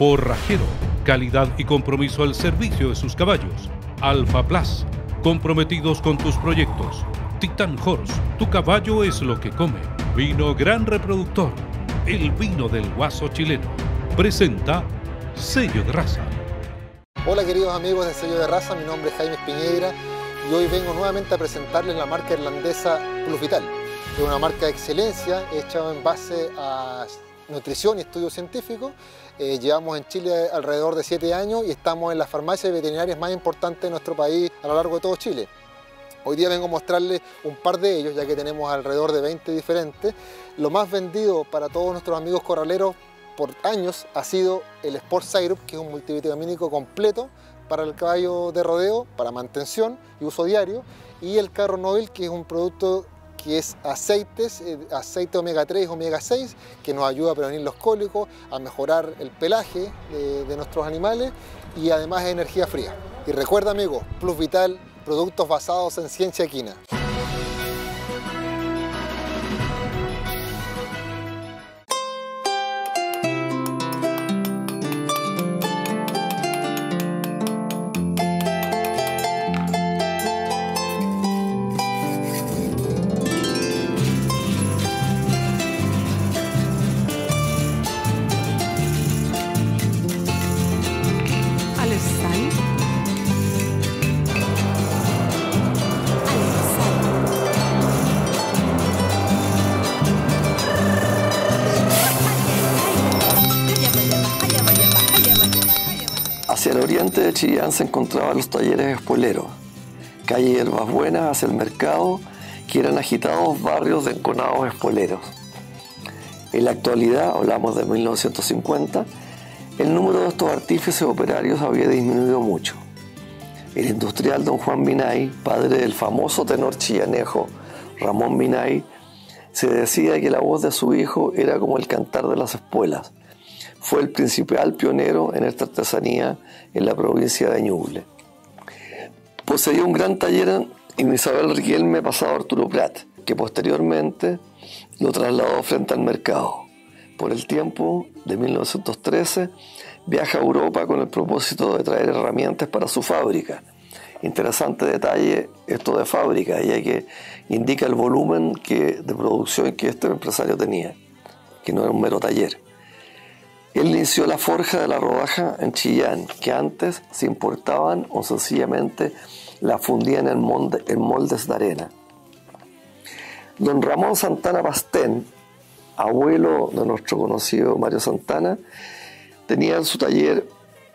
Forrajero, calidad y compromiso al servicio de sus caballos. Alfa Plus, comprometidos con tus proyectos. Titan Horse, tu caballo es lo que come. Vino Gran Reproductor, el vino del guaso chileno. Presenta Sello de Raza. Hola queridos amigos de Sello de Raza, mi nombre es Jaime Piñeira y hoy vengo nuevamente a presentarles la marca irlandesa Plus Vital. Es una marca de excelencia hecha en base a nutrición y estudios científicos. Eh, llevamos en Chile alrededor de 7 años y estamos en las farmacias veterinarias más importantes de nuestro país a lo largo de todo Chile. Hoy día vengo a mostrarles un par de ellos, ya que tenemos alrededor de 20 diferentes. Lo más vendido para todos nuestros amigos corraleros por años ha sido el Sport Syrup, que es un multivitamínico completo para el caballo de rodeo, para mantención y uso diario, y el Carro Novel, que es un producto que es aceites, eh, aceite omega 3, omega 6, que nos ayuda a prevenir los cólicos, a mejorar el pelaje de, nuestros animales y además es energía fría. Y recuerda amigos, Plus Vital, productos basados en ciencia equina. Se encontraban los talleres espoleros, calle Hierbas Buenas hacia el mercado, que eran agitados barrios de enconados espoleros. En la actualidad, hablamos de 1950, el número de estos artífices operarios había disminuido mucho. El industrial don Juan Binay, padre del famoso tenor chillanejo Ramón Binay, se decía que la voz de su hijo era como el cantar de las espuelas. Fue el principal pionero en esta artesanía en la provincia de Ñuble. Poseía un gran taller en Isabel Riquelme pasado Arturo Prat, que posteriormente lo trasladó frente al mercado. Por el tiempo de 1913 viaja a Europa con el propósito de traer herramientas para su fábrica. Interesante detalle esto de fábrica, ya que indica el volumen que, de producción que este empresario tenía, que no era un mero taller. Él inició la forja de la rodaja en Chillán, que antes se importaban o sencillamente la fundían en, molde, en moldes de arena. Don Ramón Santana Pastén, abuelo de nuestro conocido Mario Santana, tenía en su taller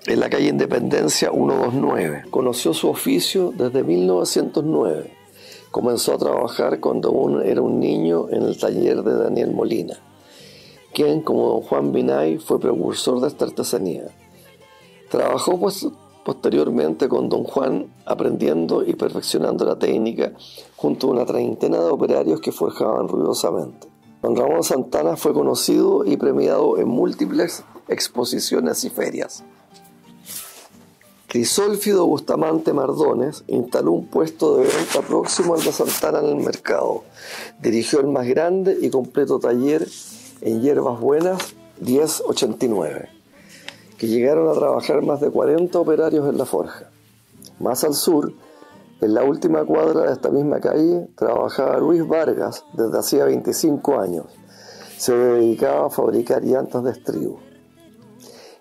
en la calle Independencia 129. Conoció su oficio desde 1909. Comenzó a trabajar cuando era un niño en el taller de Daniel Molina, quien, como don Juan Binay, fue precursor de esta artesanía. Trabajó pues, posteriormente con don Juan aprendiendo y perfeccionando la técnica junto a una treintena de operarios que forjaban ruidosamente. Don Ramón Santana fue conocido y premiado en múltiples exposiciones y ferias. Crisólfido Bustamante Mardones instaló un puesto de venta próximo al de Santana en el mercado. Dirigió el más grande y completo taller en Hierbas Buenas 1089, que llegaron a trabajar más de 40 operarios en la forja. Más al sur, en la última cuadra de esta misma calle, trabajaba Luis Vargas desde hacía 25 años. Se dedicaba a fabricar llantas de estribo.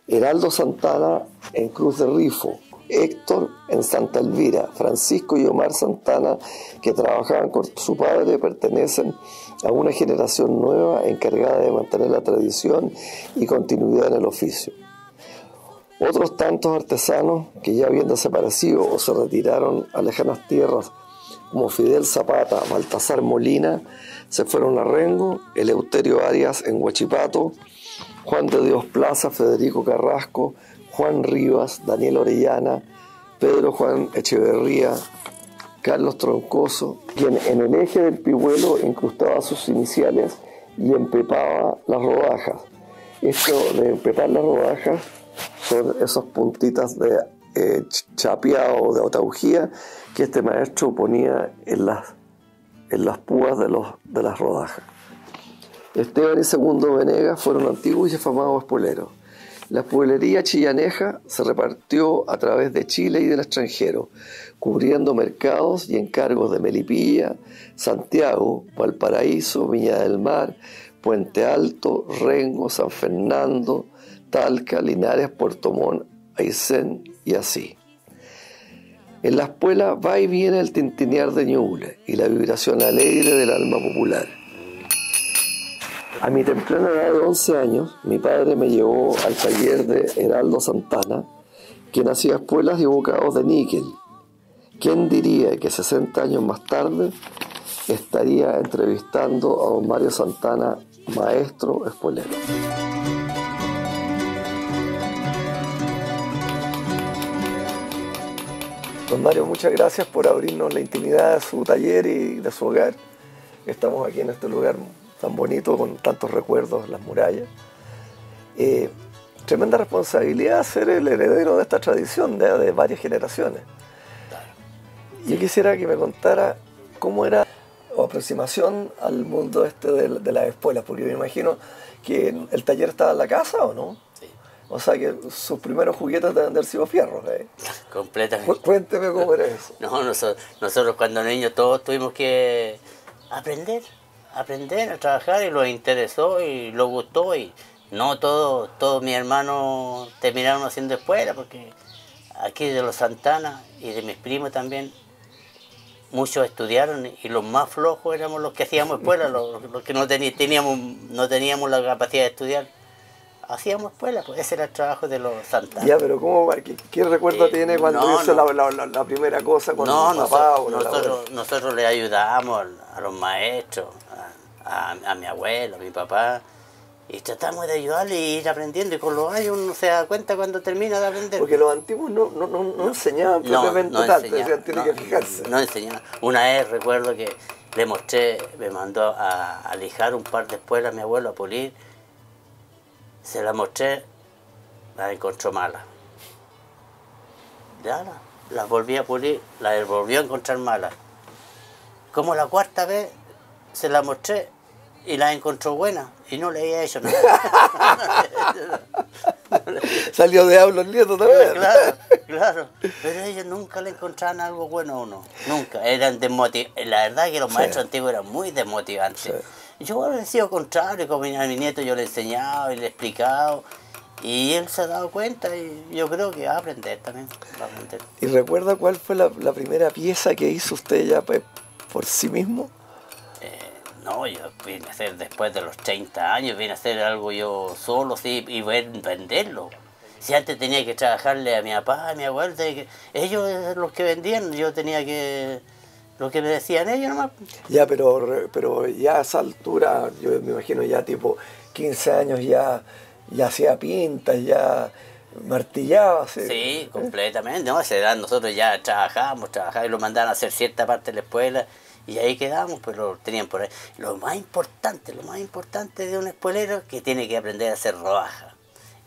Heraldo Santana en Cruz de Rifo, Héctor en Santa Elvira, Francisco y Omar Santana, que trabajaban con su padre, pertenecen a una generación nueva encargada de mantener la tradición y continuidad en el oficio. Otros tantos artesanos que ya habían desaparecido o se retiraron a lejanas tierras, como Fidel Zapata, Baltasar Molina, se fueron a Rengo, Eleuterio Arias en Huachipato, Juan de Dios Plaza, Federico Carrasco, Juan Rivas, Daniel Orellana, Pedro Juan Echeverría, Carlos Troncoso, quien en el eje del pihuelo incrustaba sus iniciales y empepaba las rodajas. Esto de empepar las rodajas son esas puntitas de eh, chapeado de otaugía que este maestro ponía en las, en las púas de, los, de las rodajas. Esteban y Segundo Venegas fueron antiguos y afamados espoleros. La espuelería chillaneja se repartió a través de Chile y del extranjero, cubriendo mercados y encargos de Melipilla, Santiago, Valparaíso, Viña del Mar, Puente Alto, Rengo, San Fernando, Talca, Linares, Puerto Montt, Aysén y así. En la espuela va y viene el tintinear de Ñuble y la vibración alegre del alma popular. A mi temprana edad de 11 años, mi padre me llevó al taller de Heraldo Santana, quien hacía espuelas y bocados de níquel. ¿Quién diría que 60 años más tarde estaría entrevistando a don Mario Santana, maestro espuelero? Don Mario, muchas gracias por abrirnos la intimidad de su taller y de su hogar. Estamos aquí en este lugar tan bonito, con tantos recuerdos, las murallas. Eh, tremenda responsabilidad ser el heredero de esta tradición de, varias generaciones. Yo quisiera que me contara cómo era la aproximación al mundo este de, las espuelas, porque me imagino que el taller estaba en la casa o no. Sí. O sea que sus primeros juguetes deben haber sido fierros. ¿eh? Completamente. Cuénteme cómo era eso. No, nosotros, nosotros cuando niños todos tuvimos que aprender aprender a trabajar y lo interesó y lo gustó y no todos todo mis hermanos terminaron haciendo escuela porque aquí de los Santana y de mis primos también muchos estudiaron y los más flojos éramos los que hacíamos escuela, los, que no teníamos, no teníamos la capacidad de estudiar. Hacíamos escuela, pues ese era el trabajo de los Santana. Ya, pero ¿cómo, qué, qué recuerdo eh, tiene cuando hizo La, primera cosa con no, nosotros, nosotros, nosotros le ayudamos a los maestros, a, mi abuelo, a mi papá, y tratamos de ayudarle y ir aprendiendo. Y con los años uno se da cuenta cuando termina de aprender. Porque los antiguos no, no, no, no enseñaban propiamente tanto, tiene que fijarse. No enseñaban. Una vez recuerdo que le mostré, me mandó a, a lijar un par de espuelas a mi abuelo a pulir. Se la mostré, la encontró mala. Ya la, la volví a pulir, la volvió a encontrar mala. Como la cuarta vez se la mostré y la encontró buena y no le había hecho nada. Salió de hablo el nieto también. Claro, claro. Pero ellos nunca le encontraban algo bueno a uno. Nunca. Eran desmotivantes. La verdad que los maestros antiguos eran muy desmotivantes. Yo he sido contrario, con mi, nieto yo le he enseñado y le he explicado. Y él se ha dado cuenta y yo creo que va a aprender también. ¿Y recuerda cuál fue la, primera pieza que hizo usted ya pues, por sí mismo? No, yo vine a hacer después de los 30 años, vine a hacer algo yo solo, sí, y venderlo. Si antes tenía que trabajarle a mi papá, a mi abuela, ellos eran los que vendían, yo tenía que lo que me decían ellos nomás. Ya, pero, pero ya a esa altura, yo me imagino ya tipo 15 años ya, ya hacía pintas, ya martillaba. Sí, completamente. No, a esa edad nosotros ya trabajábamos, trabajábamos y lo mandaban a hacer cierta parte de la escuela y ahí quedamos, pero lo tenían por ahí. Lo más importante, lo más importante de un espuelero es que tiene que aprender a hacer rodaja.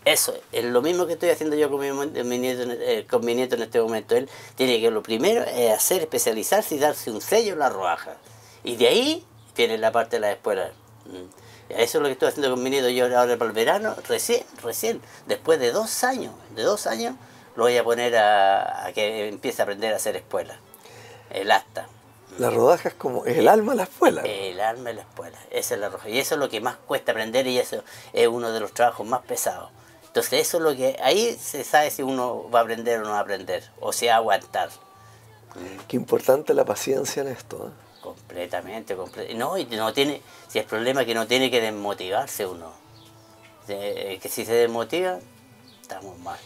Eso es lo mismo que estoy haciendo yo con mi, nieto, eh, con mi nieto en este momento. Él tiene que lo primero es hacer, especializarse y darse un sello en la rodaja. Y de ahí viene la parte de la espuela. Mm. Eso es lo que estoy haciendo con mi nieto yo ahora para el verano, recién, recién, después de dos años, de dos años, lo voy a poner a, a que empiece a aprender a hacer espuela, el asta. La rodaja es como, es el alma de la escuela. El alma de la escuela, esa es la roja. Y eso es lo que más cuesta aprender y eso es uno de los trabajos más pesados. Entonces eso es lo que, ahí se sabe si uno va a aprender o no va a aprender, o si va a aguantar. Qué importante la paciencia en esto. ¿eh? Completamente, no, y no tiene, si el problema es que no tiene que desmotivarse uno. que si se desmotiva, estamos mal.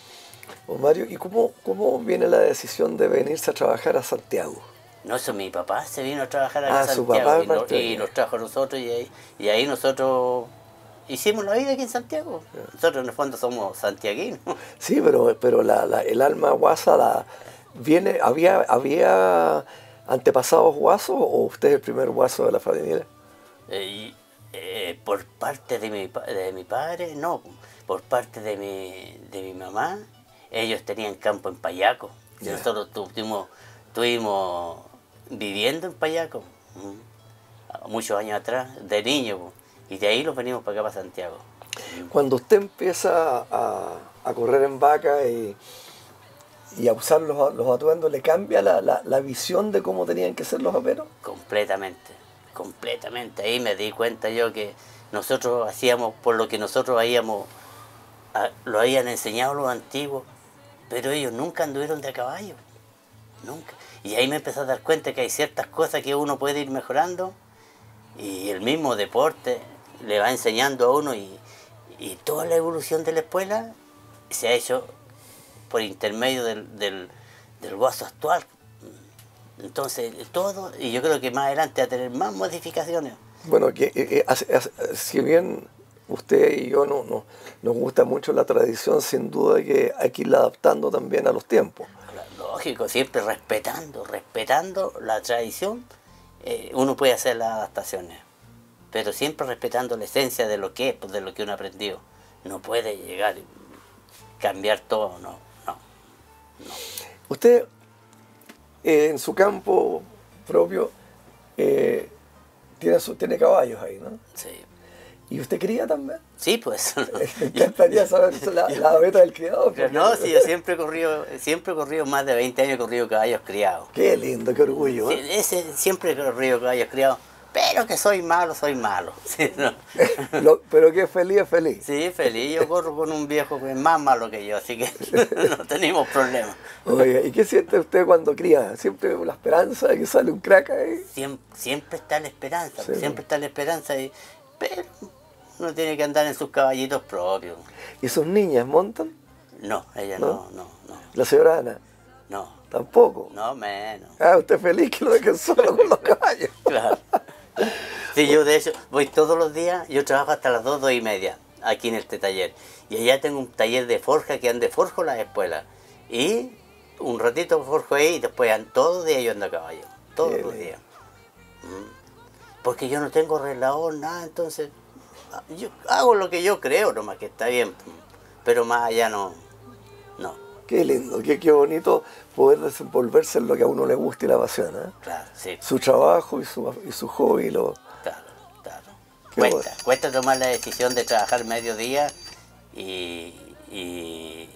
Mario, ¿y cómo, cómo viene la decisión de venirse a trabajar a Santiago? No, eso mi papá se vino a trabajar a ah, Santiago y, nos trajo a nosotros y ahí, y ahí nosotros hicimos la vida aquí en Santiago. Nosotros en el fondo somos santiaguinos. Sí, pero, pero la, el alma guasa la, viene, había, había antepasados guasos o usted es el primer guaso de la familia? Eh, eh, por parte de mi, de mi padre, no. Por parte de mi, de mi mamá, ellos tenían campo en Payaco. Nosotros tuvimos, tuvimos viviendo en Payaco, muchos años atrás, de niño, y de ahí nos venimos para acá, para Santiago. Cuando usted empieza a, a correr en vaca y, y a usar los, los atuendos, ¿le cambia la, la, la, visión de cómo tenían que ser los aperos? Completamente, completamente. Ahí me di cuenta yo que nosotros hacíamos por lo que nosotros habíamos, lo habían enseñado los antiguos, pero ellos nunca anduvieron de a caballo, nunca. Y ahí me empecé a dar cuenta que hay ciertas cosas que uno puede ir mejorando y el mismo deporte le va enseñando a uno y, y toda la evolución de la escuela se ha hecho por intermedio del, del, del guaso actual. Entonces, todo, y yo creo que más adelante va a tener más modificaciones. Bueno, que, eh, eh, si bien usted y yo no, no, nos gusta mucho la tradición, sin duda que hay que irla adaptando también a los tiempos. Lógico, siempre respetando, respetando la tradición, eh, uno puede hacer las adaptaciones, pero siempre respetando la esencia de lo que es, pues, de lo que uno aprendió. No puede llegar y cambiar todo, no, no. no. Usted, eh, en su campo propio, eh, tiene, su, tiene caballos ahí, ¿no? Sí. ¿Y usted cría también? Sí, pues. Me encantaría saber la, la beta del criado. Pero no, sí, yo siempre he corrido, siempre he corrido más de 20 años, he corrido caballos criados. Qué lindo, qué orgullo. Sí, ese, siempre he corrido caballos criados. Pero que soy malo, soy malo. Sí, no. Lo, pero que feliz es feliz. Sí, feliz. Yo corro con un viejo que es más malo que yo, así que no tenemos problemas. Oye, ¿y qué siente usted cuando cría? ¿Siempre la esperanza de que sale un crack ahí? Siempre, siempre está la esperanza, sí. siempre está la esperanza. Y, pero uno tiene que andar en sus caballitos propios. ¿Y sus niñas montan? No, ella no, no, no. ¿La señora Ana? No. ¿Tampoco? No, menos. Ah, usted feliz que lo dejen solo con los caballos. Claro. Sí, yo de hecho voy todos los días, yo trabajo hasta las 2, 2 y media aquí en este taller. Y allá tengo un taller de forja que ande forjo las espuelas. Y un ratito forjo ahí y después todos los días yo ando a caballo. Todos Bien. los días. Porque yo no tengo relador, nada, entonces yo hago lo que yo creo nomás que está bien. Pero más allá no. No. Qué lindo, qué, qué bonito poder desenvolverse en lo que a uno le gusta y la apasiona. ¿eh? Claro, sí. Su trabajo y su, y su hobby. Lo... Claro, claro. Cuesta, bueno. cuesta tomar la decisión de trabajar mediodía y, y,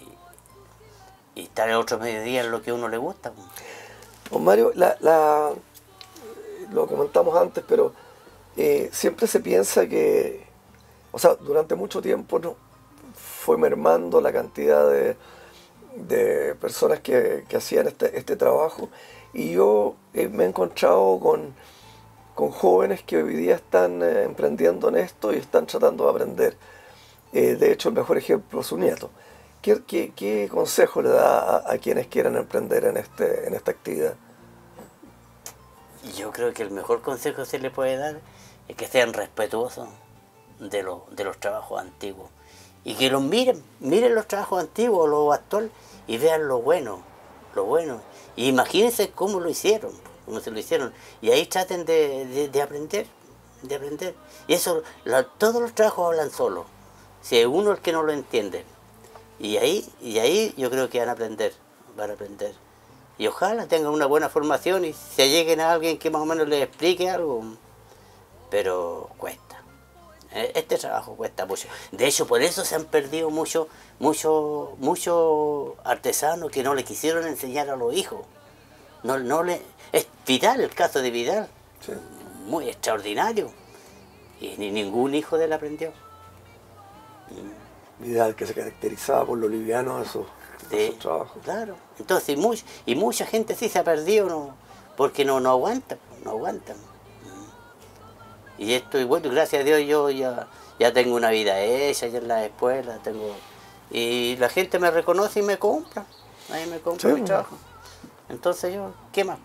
y estar el otro mediodía en lo que a uno le gusta. Don Mario, la, la, lo comentamos antes, pero eh, siempre se piensa que, o sea, durante mucho tiempo no, fue mermando la cantidad de de personas que, que hacían este, este, trabajo y yo eh, me he encontrado con, con, jóvenes que hoy día están eh, emprendiendo en esto y están tratando de aprender. Eh, de hecho, el mejor ejemplo es su nieto. ¿Qué, qué, qué consejo le da a, a, quienes quieran emprender en, este, en esta actividad? Yo creo que el mejor consejo que se le puede dar es que sean respetuosos de, lo, de los trabajos antiguos y que los miren, miren los trabajos antiguos, los actuales, y vean lo bueno, lo bueno. Y imagínense cómo lo hicieron, cómo se lo hicieron. Y ahí traten de, de, de aprender, de aprender. Y eso, todos los trabajos hablan solo. Si hay uno el que no lo entiende. Y ahí, y ahí yo creo que van a aprender, van a aprender. Y ojalá tengan una buena formación y se lleguen a alguien que más o menos les explique algo. Pero cuesta. Este trabajo cuesta mucho. De hecho, por eso se han perdido muchos mucho, mucho artesanos que no le quisieron enseñar a los hijos. No, no le, es Vidal, el caso de Vidal. Sí. Muy extraordinario. Y ni ningún hijo de él aprendió. Vidal, que se caracterizaba por lo liviano de sus trabajos. Claro. Entonces, y, much, y mucha gente sí se ha perdido ¿no? porque no, no aguantan, no aguantan. Y esto, y bueno, gracias a Dios yo ya, ya tengo una vida hecha, ya en la escuela, tengo... Y la gente me reconoce y me compra. Ahí me compra sí, mi trabajo. Entonces yo, ¿qué más?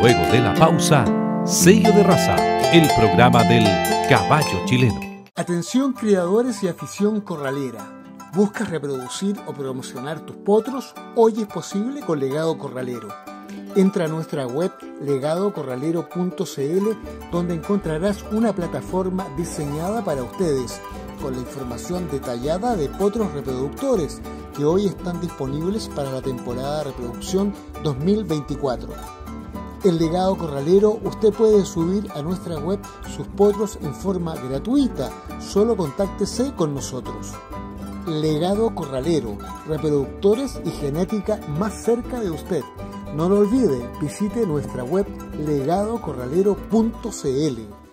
Luego de la pausa, Sello de Raza, el programa del caballo chileno. Atención criadores y afición corralera. ¿Buscas reproducir o promocionar tus potros? Hoy es posible con Legado Corralero Entra a nuestra web legadocorralero.cl donde encontrarás una plataforma diseñada para ustedes con la información detallada de potros reproductores que hoy están disponibles para la temporada de reproducción 2024. En Legado Corralero usted puede subir a nuestra web sus potros en forma gratuita. Solo contáctese con nosotros. Legado Corralero, reproductores y genética más cerca de usted. No lo olvide, visite nuestra web legadocorralero.cl.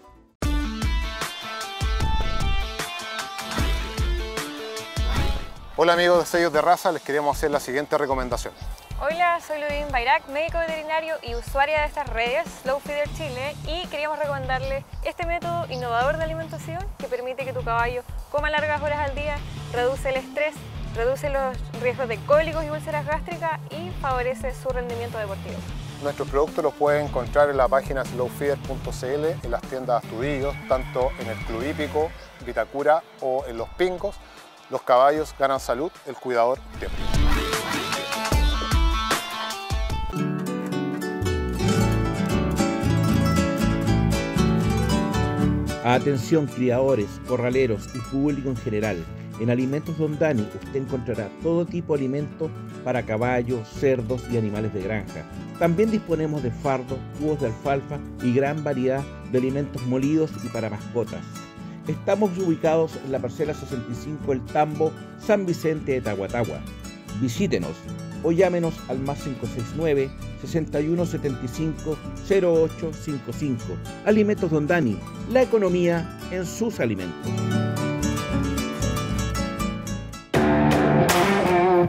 Hola amigos de Sellos de Raza, les queríamos hacer la siguiente recomendación. Hola, soy Ludin Bayrak, médico veterinario y usuaria de estas redes, Slow Feeder Chile, y queríamos recomendarles este método innovador de alimentación que permite que tu caballo coma largas horas al día, reduce el estrés, reduce los riesgos de cólicos y úlceras gástricas y favorece su rendimiento deportivo. Nuestros productos los pueden encontrar en la página slowfeeder.cl, en las tiendas Astudillos, tanto en el Club Hípico, Vitacura o en Los Pingos. Los caballos ganan salud, el cuidador tiempo. Atención criadores, corraleros y público en general. En Alimentos Don Dani usted encontrará todo tipo de alimentos para caballos, cerdos y animales de granja. También disponemos de fardos, cubos de alfalfa y gran variedad de alimentos molidos y para mascotas. Estamos ubicados en la parcela 65 El Tambo, San Vicente de Tahuatahua. Visítenos o llámenos al más 569 6175 0855. Alimentos Don Dani, la economía en sus alimentos.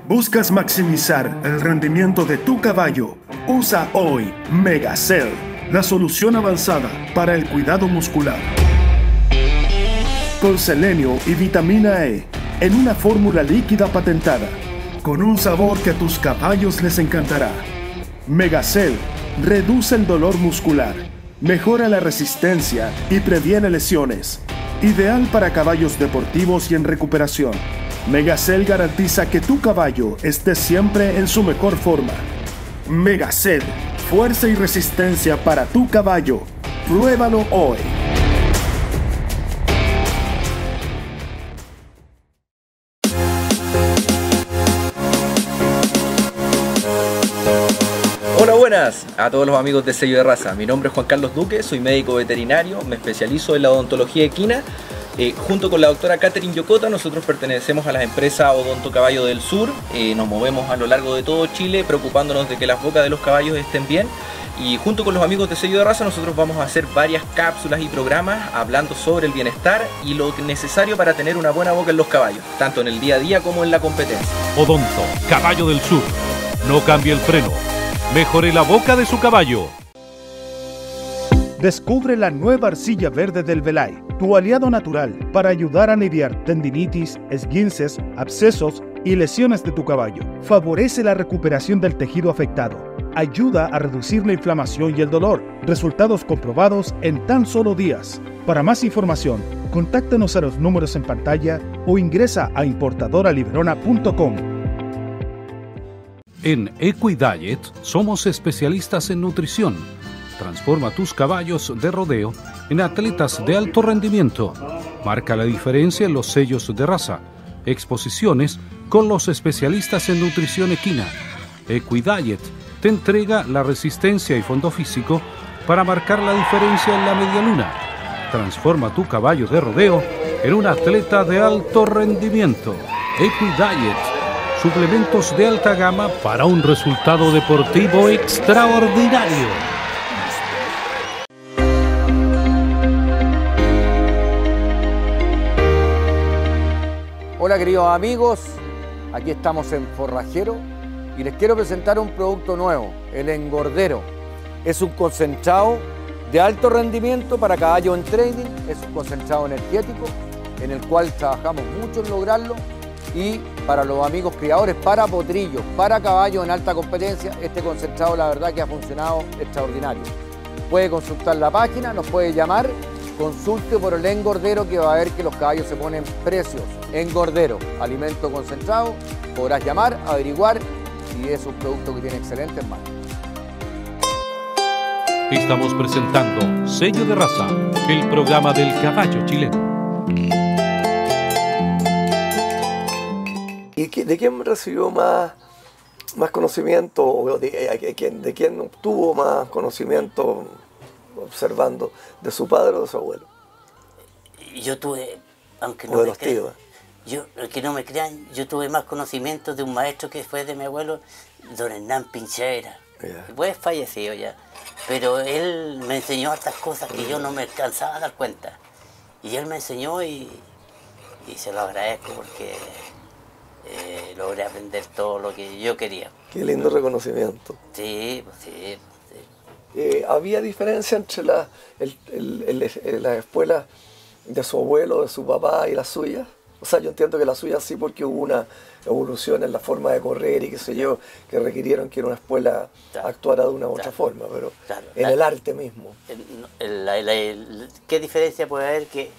¿Buscas maximizar el rendimiento de tu caballo? Usa hoy Megacell, la solución avanzada para el cuidado muscular. Con selenio y vitamina E, en una fórmula líquida patentada, con un sabor que a tus caballos les encantará. Megacell reduce el dolor muscular, mejora la resistencia y previene lesiones. Ideal para caballos deportivos y en recuperación. Megacell garantiza que tu caballo esté siempre en su mejor forma. Megacell, fuerza y resistencia para tu caballo. Pruébalo hoy. Hola, buenas a todos los amigos de Sello de Raza. Mi nombre es Juan Carlos Duque, soy médico veterinario, me especializo en la odontología equina. Eh, junto con la doctora Catherine Yokota, nosotros pertenecemos a la empresa Odonto Caballo del Sur. Eh, nos movemos a lo largo de todo Chile preocupándonos de que las bocas de los caballos estén bien. Y junto con los amigos de Sello de Raza, nosotros vamos a hacer varias cápsulas y programas hablando sobre el bienestar y lo necesario para tener una buena boca en los caballos, tanto en el día a día como en la competencia. Odonto, Caballo del Sur. No cambie el freno. Mejore la boca de su caballo. Descubre la nueva arcilla verde del Belay, tu aliado natural para ayudar a aliviar tendinitis, esguinces, abscesos y lesiones de tu caballo. Favorece la recuperación del tejido afectado. Ayuda a reducir la inflamación y el dolor. Resultados comprobados en tan solo días. Para más información, contáctanos a los números en pantalla o ingresa a importadoraliberona.com. En Equidiet somos especialistas en nutrición. Transforma tus caballos de rodeo en atletas de alto rendimiento. Marca la diferencia en los sellos de raza. Exposiciones con los especialistas en nutrición equina. Equidiet te entrega la resistencia y fondo físico para marcar la diferencia en la media luna. Transforma tu caballo de rodeo en un atleta de alto rendimiento. Equidiet suplementos de alta gama para un resultado deportivo extraordinario. Hola queridos amigos, aquí estamos en Forrajero y les quiero presentar un producto nuevo, el engordero. Es un concentrado de alto rendimiento para caballo en trading, es un concentrado energético en el cual trabajamos mucho en lograrlo y para los amigos criadores, para potrillos, para caballos en alta competencia, este concentrado la verdad que ha funcionado extraordinario. Puede consultar la página, nos puede llamar, consulte por el engordero que va a ver que los caballos se ponen precios. Engordero, alimento concentrado, podrás llamar, averiguar y es un producto que tiene excelentes marcas. Estamos presentando Sello de Raza, el programa del caballo chileno. ¿Y de quién recibió más, más conocimiento, o de, de quién obtuvo más conocimiento observando? ¿De su padre o de su abuelo? Yo tuve, aunque O no de me los crean, tíos. yo, que no me crean, yo tuve más conocimiento de un maestro que fue de mi abuelo, don Hernán Pinchera. Pues fallecido ya. Pero él me enseñó hartas cosas que yo no me alcanzaba a dar cuenta. Y él me enseñó y, y se lo agradezco porque eh, logré aprender todo lo que yo quería. Qué lindo reconocimiento. Sí, pues sí. Eh, ¿Había diferencia entre la, el- el- el- las escuelas de su abuelo, de su papá y las suyas? O sea, yo entiendo que las suyas sí porque hubo una evolución en la forma de correr y qué sé yo, que requirieron que una escuela Claro. actuara de una u otra Claro. forma, pero Claro. en el arte mismo. El- el- la- la- el- ¿Qué diferencia puede haber que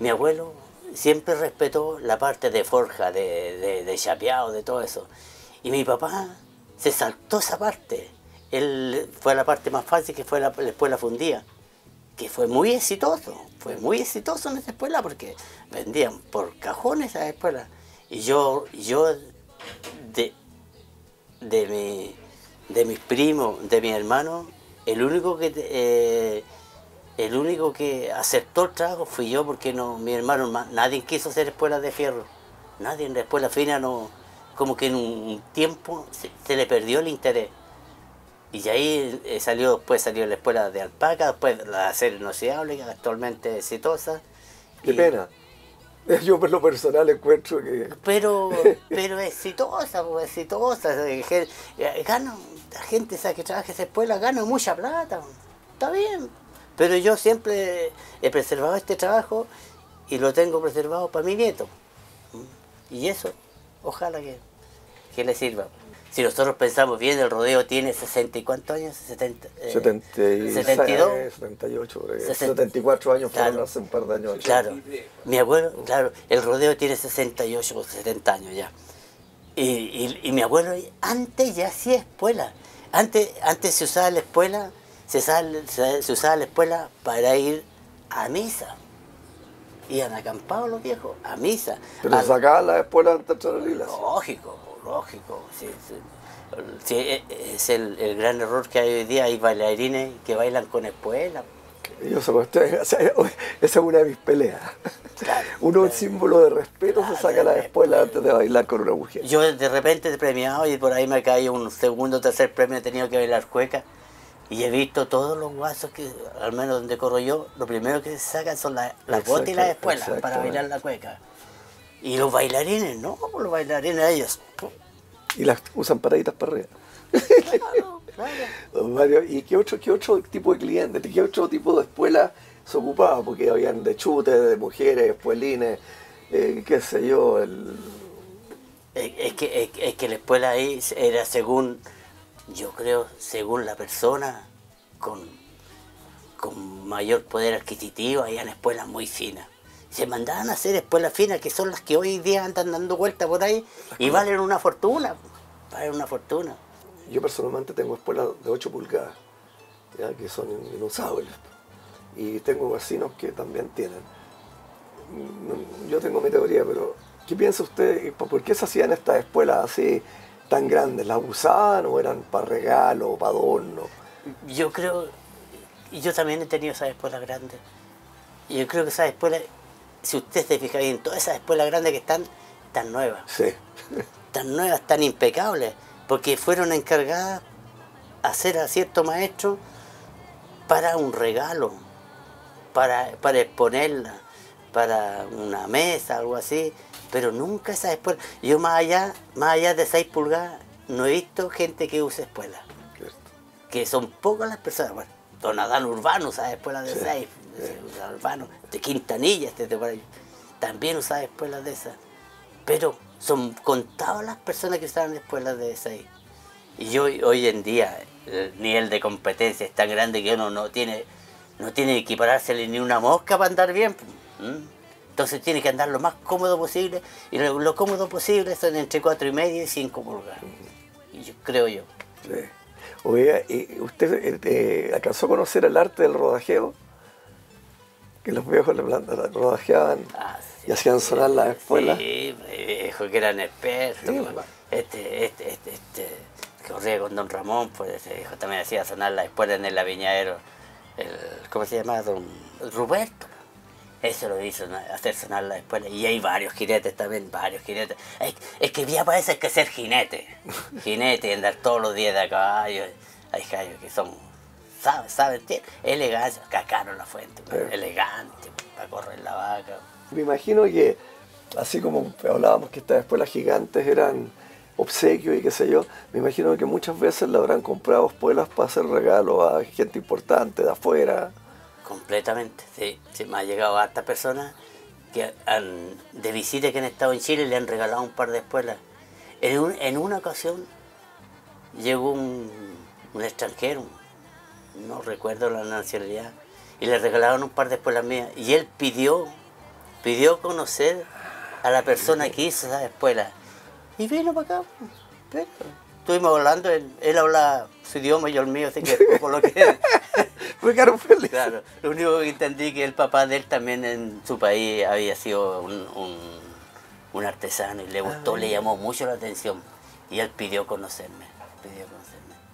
mi abuelo siempre respetó la parte de forja, de, de, de chapeado, de todo eso? Y mi papá se saltó esa parte. Él fue a la parte más fácil que fue la, la escuela fundía, que fue muy exitoso, fue muy exitoso en esa escuela porque vendían por cajones esa escuela. Y yo, yo de, de, mi, de mis primos, de mi hermano, el único que eh, el único que aceptó el trabajo fui yo porque no mi hermano ma- nadie quiso hacer escuelas de fierro nadie en la escuela fina no como que en un tiempo se le perdió el interés y de ahí eh, salió después salió la escuela de alpaca después la acero inoxidable que actualmente es exitosa. Qué Y- pena. Yo por lo personal encuentro que pero pero exitosa pues, exitosa. Eh, gana la gente esa que trabaja en esa escuela gana mucha plata está bien. Pero yo siempre he preservado este trabajo y lo tengo preservado para mi nieto y eso ojalá que, que le sirva si nosotros pensamos bien el rodeo tiene 60 y cuántos años 70 eh, 76, 72 78, por ahí. Sesen- 74 años fueron Claro. hace un par de años. Claro, mi abuelo, claro, el rodeo tiene 68 o 70 años ya. Y, y- y mi abuelo antes ya hacía espuela. Antes, antes se usaba la espuela, se usaba, se, se usaba la espuela para ir a misa. Iban acampados los viejos, a misa. Pero Al- sacaban las espuelas antes de a la iglesia. Lógico, lógico. sí, sí. Sí, e- es el, el gran error que hay hoy día. Hay bailarines que bailan con espuela. Yo se lo estoy- o sea, esa es una de mis peleas. Uno, en símbolo de respeto, se saca la espuela antes de bailar con una mujer. Yo de repente he premiado y por ahí me cae un segundo o tercer premio, he tenido que bailar cueca. Y he visto todos los guasos que, al menos donde corro yo, lo primero que se sacan son la- las botas y las espuelas para bailar la cueca. Y los bailarines, no, los bailarines ellos. Y las usan paraditas para arriba. Don Mario, ¿y qué otro, qué otro tipo de clientes, qué otro tipo de escuela se ocupaba? Porque habían de chute, de mujeres, espuelines, eh, qué sé yo, el, Es, es que, es, es que la escuela ahí era según, yo creo, según la persona con, con mayor poder adquisitivo, habían escuelas muy finas. Se mandaban a hacer escuelas finas, que son las que hoy día andan dando vueltas por ahí y valen una fortuna. Valen una fortuna. Yo personalmente tengo espuelas de 8 pulgadas, ya, que son inusables. Y tengo vecinos que también tienen. Yo tengo mi teoría, pero ¿qué piensa usted? ¿Por qué se hacían estas espuelas así tan grandes? ¿Las usaban o eran para regalo o para adorno? Yo creo, y yo también he tenido esas escuelas grandes. Y yo creo que esas escuelas, si usted se fija bien, todas esas escuelas grandes que están, están nuevas. Sí. tan nuevas, tan impecables, porque fueron encargadas a hacer a cierto maestro para un regalo, para, para exponerla, para una mesa, algo así, pero nunca esas espuelas. Yo más allá, más allá de 6 pulgadas, no he visto gente que use espuelas. Que son pocas las personas. Bueno, Don Adán Urbano usaba espuelas de 6, Urbano, de Quintanilla, este de por ahí, también usaba espuelas de esas. Pero son contadas las personas que usaban espuelas de 6. Y hoy, hoy en día el nivel de competencia es tan grande que uno no tiene, no tiene que equiparársele ni una mosca para andar bien. ¿m? Entonces tiene que andar lo más cómodo posible y lo, lo cómodo posible son entre 4 y medio y 5 pulgadas. Y yo, creo yo. Sí. Oiga, ¿y ¿usted eh, eh, alcanzó a conocer el arte del rodajeo? Que los viejos le rodajeaban y hacían sonar las espuelas. Sí, viejo, que eran expertos. Este, este, este, este, corría con don Ramón, pues ese hijo también hacía sonar la espuela en el aviñadero, el, ¿cómo se llama? Don Roberto. Eso lo hizo hacer sonar la espuela. Y hay varios jinetes también, varios jinetes. Es, es que ya parece que ser jinete. Jinete y andar todos los días de a caballo. Hay caballos que son, ¿sabes? ¿Sabes? Elegancia. Cacaro la fuente, ¿no? elegante, para correr la vaca. Me imagino que, así como hablábamos que estas espuelas gigantes eran obsequios y qué sé yo, me imagino que muchas veces le habrán comprado espuelas para hacer regalos a gente importante de afuera. Completamente, sí. sí me ha llegado a hartas personas que han- de visita que han estado en Chile le han regalado un par de espuelas. En, un- en una ocasión llegó un, un extranjero, no recuerdo la nacionalidad, y le regalaron un par de espuelas mías. Y él pidió, pidió conocer a la persona que hizo esa espuela. Y vino para acá. pero Estuvimos hablando, él, él habla su idioma y yo el mío, así que por lo que... Me quedaron felices. Claro, lo único que entendí que el papá de él también en su país había sido un, un, un artesano y le gustó, le llamó mucho la atención y él pidió conocerme.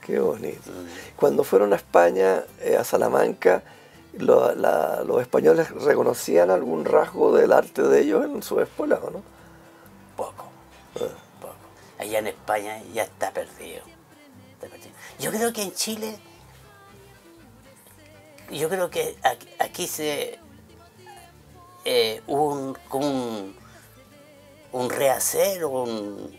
Qué bonito. Cuando fueron a España, eh, a Salamanca, lo- la- los españoles reconocían algún rasgo del arte de ellos en sus espuelas, ¿o no? Poco, poco. Allá en España ya está perdido. está perdido. Yo creo que en Chile, yo creo que aquí, aquí se eh, un, un, un rehacer un-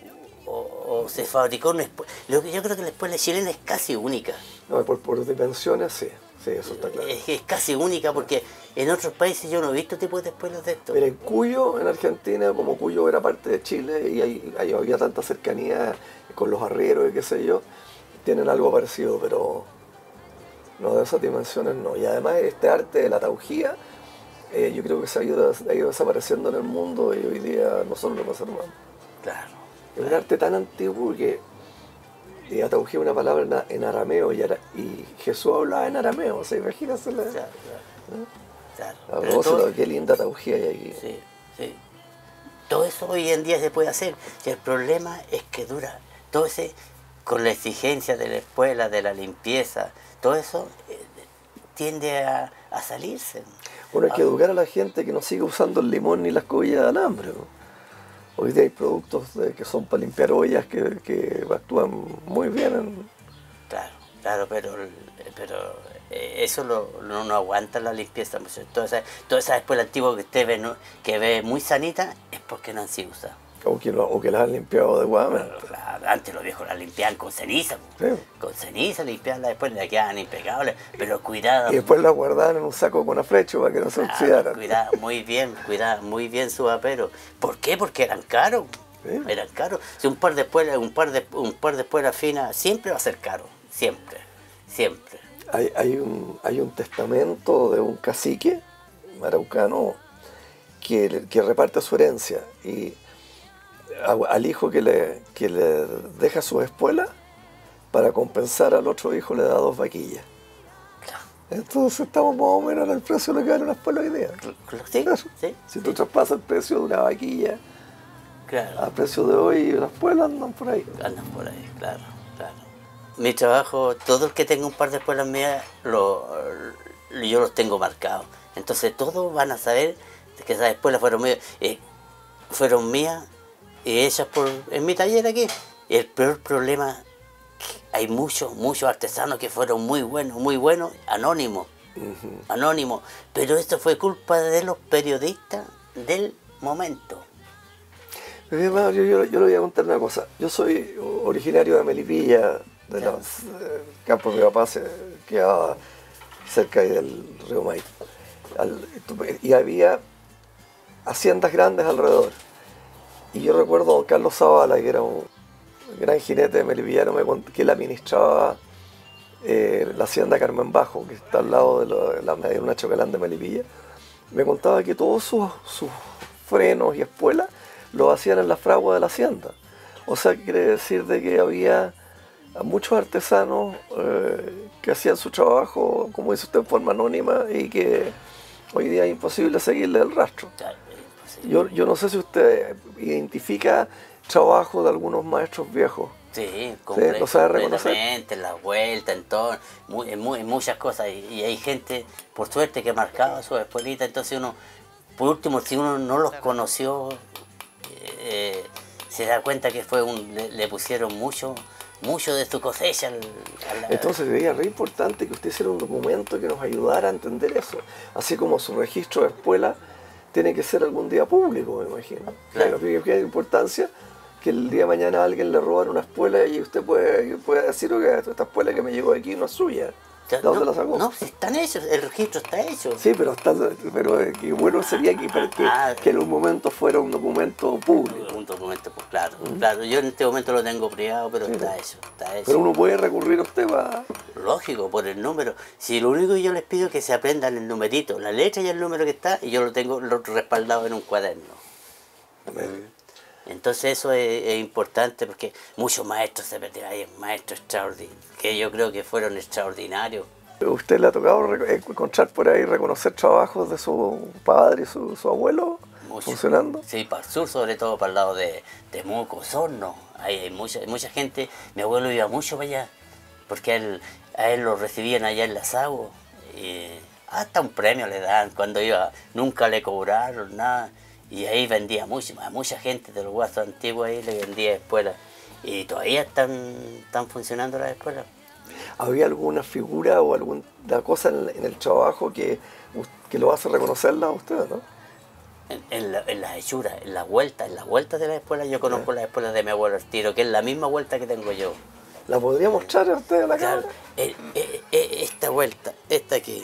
o- o se fabricó una espuela. Lo que yo creo que la espuela chilena es casi única. No, por, por dimensiones, sí. Sí, eso está claro. Es, es casi única porque en otros países yo no he visto tipos de espuelas de esto. Mira, en Cuyo, en Argentina, como Cuyo era parte de Chile y hay- había tanta cercanía con los arrieros y qué sé yo, tienen algo parecido, pero no de esas dimensiones no. Y además este arte de la taugía, eh, yo creo que se ha ido, ha ido desapareciendo en el mundo y hoy día nosotros lo conservamos. Claro. Es un arte tan antiguo que y es una palabra en, arameo y, ara- y Jesús hablaba en arameo, o sea, imagínate la... Claro, claro. Pero propósito, todo- qué linda taugía hay aquí. Sí, sí. Todo eso hoy en día se puede hacer. Y el problema es que dura. Todo ese, con la exigencia de la escuela, de la limpieza, todo eso eh, tiende a, a salirse. Bueno, hay que educar a la gente que no siga usando el limón ni la escobilla de alambre. ¿no? Hoy día hay productos que son para limpiar ollas que, que actúan muy bien. en- Claro, claro, pero, pero eh, eso lo, no, aguanta la limpieza. Toda esa, toda esa escuela antigua que usted ve, que ve muy sanita es porque no han sido usadas. O, que, lo- o que las han limpiado adecuadamente. Claro, antes los viejos la limpiaban con ceniza. Sí. Con ceniza limpiaban después le quedaban impecables, pero cuidado. Y después las guardaban en un saco con aflecho para que no se Claro, oxidaran. cuidaba muy bien, cuidaba muy bien su apero. ¿Por qué? Porque eran caros. Eran caros. Si un par de espuelas, un par de un par de espuelas finas siempre va a ser caro, siempre, siempre. Hay, hay, un, hay un testamento de un cacique araucano que, que reparte su herencia y al hijo que le, que le deja su espuela, para compensar al otro hijo le da dos vaquillas. Entonces estamos más o menos en el precio de lo que vale una espuela hoy día. Sí, Claro. sí, Si tú traspasas el precio de una vaquilla Claro. al precio de hoy, las espuelas andan por ahí. Andan por ahí, claro, claro. Mi trabajo, todo el que tenga un par de espuelas mías, lo, lo- yo los tengo marcados. Entonces todos van a saber que esas espuelas fueron mías, eh, fueron mías y hechas por, en mi taller aquí. Y el peor problema, que hay muchos, muchos artesanos que fueron muy buenos, muy buenos, anónimos, anónimos. Pero esto fue culpa de los periodistas del momento. Mario, yo, yo le voy a contar una cosa. Yo soy originario de Melipilla, de los eh, campos de papá, se quedaba cerca del río. Al- y había haciendas grandes alrededor. Y yo recuerdo a Carlos Zavala, que era un gran jinete de melipillano, me cont- que él administraba eh, la hacienda Carmen Bajo, que está al lado de, lo- de la Medina Chocalán de Melipilla. Me contaba que todos sus, sus frenos y espuelas lo hacían en la fragua de la hacienda. O sea, quiere decir de que había muchos artesanos eh, que hacían su trabajo, como dice usted, en forma anónima y que hoy día es imposible seguirle el rastro. Yo, yo no sé si usted identifica trabajo de algunos maestros viejos Sí, lo sabe reconocer. completamente, en la vuelta, en todo, muy, en, muy- en muchas cosas. Y, y hay gente, por suerte, que marcaba su espuelita. Entonces uno, por último, si uno no los conoció, eh, se da cuenta que fue un, le, le pusieron mucho, mucho de su cosecha. al- a la- Entonces sería re importante que usted hiciera un documento que nos ayudara a entender eso. Así como su registro de espuela tiene que ser algún día público, me imagino. Claro. Claro, que hay importancia que el día de mañana a alguien le roban una espuela y usted puede, puede decir que esta espuela que me llegó de aquí no es suya. Ya, ¿De dónde no, la sacó? No, si están hechos, el registro está hecho. Sí, pero, está, pero eh, que bueno sería que, que, Ah. que en un momento fuera un documento público. Un documento, pues claro, claro. Yo en este momento lo tengo privado, pero está hecho, está hecho. Pero uno puede recurrir a usted para... Lógico, por el número. Si lo único que yo les pido es que se aprendan el numerito, la letra y el número que está, y yo lo tengo lo respaldado en un cuaderno. Entonces eso es, es importante porque muchos maestros se meten ahí, maestros extraordinarios, que yo creo que fueron extraordinarios. ¿Usted le ha tocado re- encontrar por ahí, reconocer trabajos de su padre y su, su abuelo Mucho. funcionando? Sí, para el sur, sobre todo para el lado de, de Moco, Sorno. Ahí hay mucha, mucha gente. Mi abuelo iba mucho para allá, porque a él, a él lo recibían allá en la Sago. Y hasta un premio le dan cuando iba. Nunca le cobraron nada. Y ahí vendía mucho, a mucha gente de los guasos antiguos ahí le vendía escuelas. Y todavía están, están funcionando las escuelas. ¿Había alguna figura o alguna cosa en, en el trabajo que, que lo hace reconocerla a usted, no? En, en, la- en las hechuras, en las vueltas, en las vueltas de las escuelas, yo conozco las escuelas de mi abuelo el tiro, que es la misma vuelta que tengo yo. ¿La podría mostrar a usted a la Claro, cámara? eh, eh, eh, esta vuelta, esta aquí.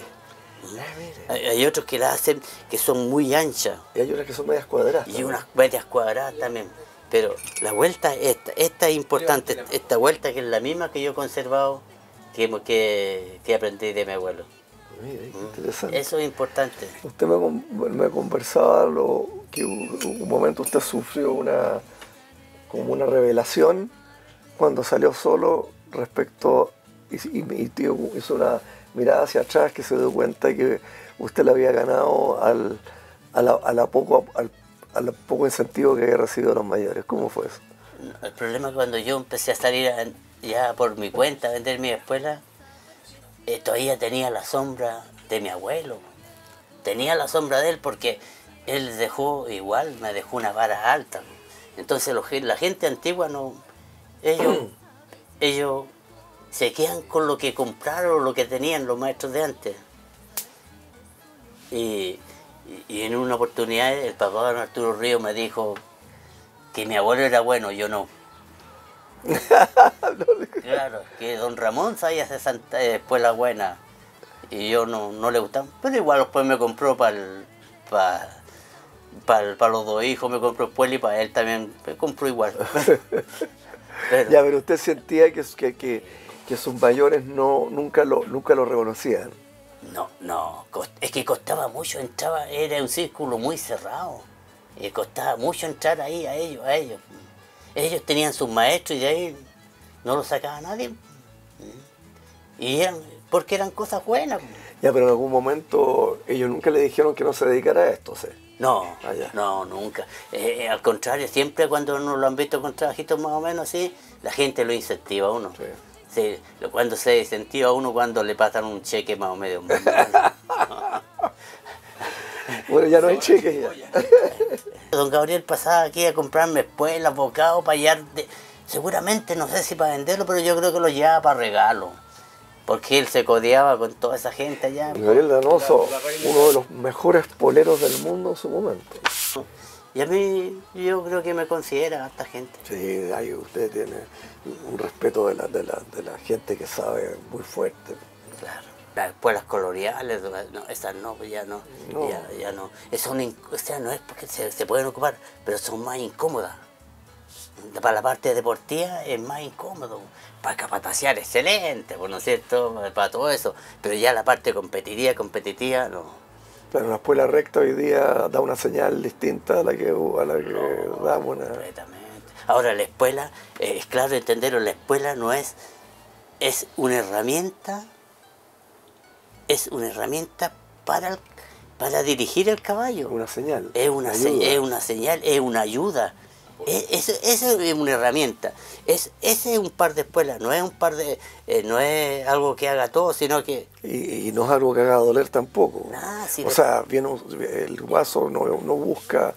Hay, hay otros que la hacen que son muy anchas Y hay unas que son medias cuadradas. y unas medias cuadradas también. Pero la vuelta es esta, esta es importante, esta vuelta que es la misma que yo he conservado, que, que, que aprendí de mi abuelo. Mire, qué interesante. Eso es importante. Usted me, con- me conversaba lo, que un, un momento usted sufrió una como una revelación cuando salió solo respecto y, y mi tío hizo una mirada hacia atrás que se dio cuenta que usted le había ganado al, a, la, a la poco al, a la poco incentivo que había recibido los mayores. ¿Cómo fue eso? El problema es cuando yo empecé a salir a- ya por mi cuenta a vender mi escuela, eh, todavía tenía la sombra de mi abuelo. Tenía la sombra de él porque él dejó igual, me dejó una vara alta. Entonces los la gente antigua no, ellos, ellos se quedan con lo que compraron, lo que tenían los maestros de antes. Y, y- en una oportunidad el papá de don Arturo Río me dijo que mi abuelo era bueno, yo no. Claro, que don Ramón sabía hacer santa, eh, escuela buena y yo no, no le gustaba. Pero igual después me compró para para los dos hijos, me compró escuela y para él también me compró igual. Pero- Ya, pero usted sentía que, que, que, que sus mayores no, nunca, lo, nunca lo reconocían. No, no, es que costaba mucho, entraba, era un círculo muy cerrado. Y costaba mucho entrar ahí a ellos, a ellos. Ellos tenían sus maestros y de ahí no lo sacaba nadie. Y eran, porque eran cosas buenas. Ya, pero en algún momento ellos nunca le dijeron que no se dedicara a esto, ¿sí? No, Ah, no, nunca. Eh, al contrario, siempre cuando uno lo han visto con trabajitos más o menos así, la gente lo incentiva a uno. Sí, lo- cuando se incentiva a uno cuando le pasan un cheque más o menos. Bueno, ya no hay cheques ya. Don Gabriel pasaba aquí a comprarme espuelas, bocados, para hallar de- Seguramente, no sé si para venderlo, pero yo creo que lo llevaba para regalo. Porque él se codeaba con toda esa gente allá. Gabriel Danoso, uno de los mejores poleros del mundo en su momento. Y a mí, yo creo que me considera esta gente. Sí, ahí usted tiene un respeto de la, de la, de la gente que sabe muy fuerte. Claro. Las espuelas coloniales, no, esas no, pues ya no, No. Ya, ya no. Es son o sea, no es porque se, se pueden ocupar, pero son más incómodas. Para la parte deportiva es más incómodo. Para capatacear, excelente, pues, ¿no es cierto? Para todo eso. Pero ya la parte competitiva, competitiva, no. Pero una espuela recta hoy día da una señal distinta a la que, a la que damos una... Ahora, la escuela, eh, es claro entenderlo, la escuela no es, es una herramienta, es una herramienta para, el- para dirigir el caballo. Una señal. Es una, se- es una señal, es una ayuda. E- Eso, eso es una herramienta. Es, ese es un par de espuelas, no es un par de, eh, no es algo que haga todo, sino que Y, y no es algo que haga doler tampoco. Ah, sí, o pero- sea, viene un- el guaso no, no busca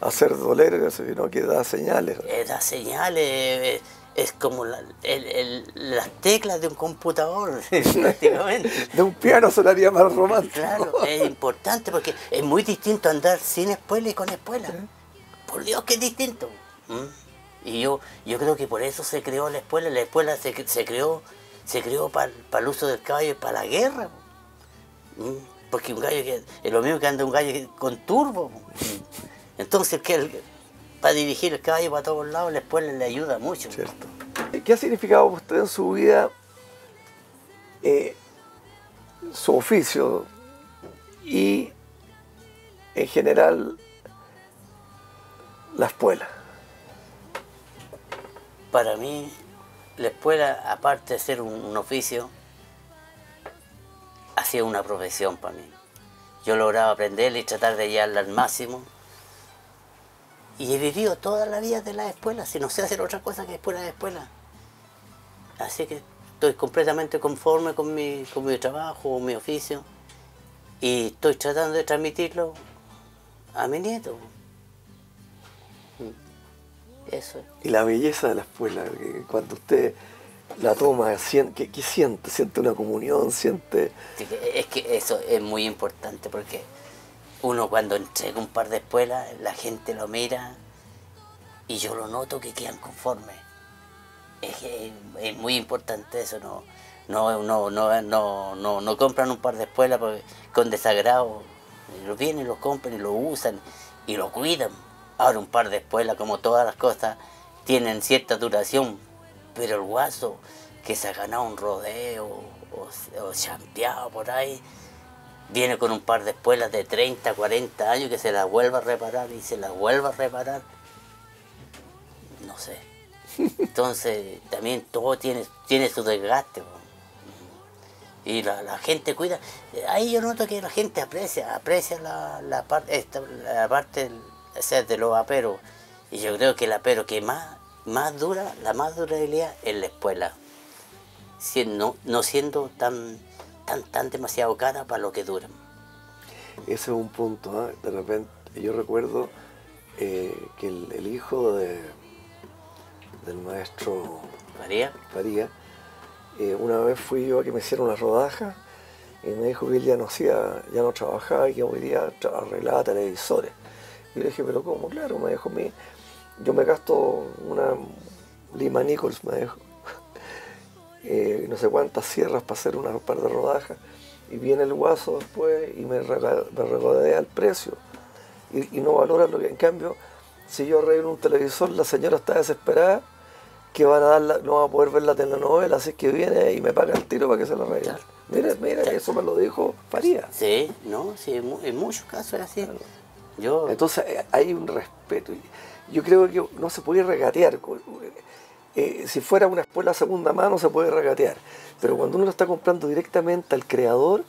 hacer doler, sino que da señales. eh, da señales, eh, es como la- el- el- las teclas de un computador, prácticamente. De un piano sonaría más romántico. Claro, es importante porque es muy distinto andar sin espuela y con espuela. Por Dios que es distinto. ¿Mm? Y yo, yo creo que por eso se creó la espuela. La espuela se, se creó, se creó para el uso del caballo y para la guerra. ¿Mm? Porque un gallo que es lo mismo que anda un gallo con turbo. Entonces que para dirigir el caballo para todos lados, la espuela le ayuda mucho. Cierto. ¿Qué ha significado usted en su vida eh, su oficio y en general la espuela? Para mí, la escuela, aparte de ser un, oficio, ha sido una profesión para mí. Yo lograba aprenderla y tratar de llevarla al máximo. Y he vivido toda la vida de la escuela, si no sé hacer otra cosa que escuela de escuela. Así que estoy completamente conforme con mi, con mi trabajo, con mi oficio. Y estoy tratando de transmitirlo a mi nieto. Eso es. Y la belleza de la espuela, que cuando usted la toma, ¿qué, qué siente? ¿Siente una comunión? ¿Siente...? Es que eso es muy importante porque uno cuando entrega un par de espuelas, la gente lo mira y yo lo noto que quedan conformes. Es, que es- es muy importante eso, no, no, no, no, no, no, no compran un par de espuelas porque- con desagrado. Lo vienen, lo compran y lo usan y lo cuidan. Ahora un par de espuelas, como todas las cosas, tienen cierta duración, pero el guaso que se ha ganado un rodeo o, o champeado por ahí, viene con un par de espuelas de 30, 40 años que se las vuelva a reparar y se las vuelva a reparar. No sé. Entonces, también todo tiene, tiene su desgaste. po. Y la, la gente cuida. Ahí yo noto que la gente aprecia, aprecia la, la, parte esta- la parte o sea, de los aperos. Y yo creo que el apero que más, más dura, la más durabilidad es la espuela. Siendo, no siendo tan, tan, tan demasiado cara para lo que duran. Ese es un punto. ¿ah? De repente, yo recuerdo eh, que el, el hijo de, del maestro ¿Faría? Faría, eh, una vez fui yo a que me hiciera una rodaja y me dijo que él ya no hacía, ya no trabajaba y que hoy día arreglaba televisores. Y le dije, pero ¿cómo? Claro, me dijo, "mi- yo me gasto una Lima Nichols, me dijo, eh, no sé cuántas sierras para hacer una par de rodajas. Y viene el guaso después y me, regodea el precio. Y, y no valora lo que, en cambio, si yo arreglo un televisor, la señora está desesperada que van a dar la- no va a poder ver la telenovela, así que viene y me paga el tiro para que se lo arregle. Mira, mira, eso me lo dijo Faría. Sí, no, sí, en mu- en muchos casos es así. Yo, Entonces eh, hay un respeto. Yo creo que no se puede regatear. Eh, si fuera una espuela segunda mano se puede regatear. Pero cuando uno lo está comprando directamente al creador,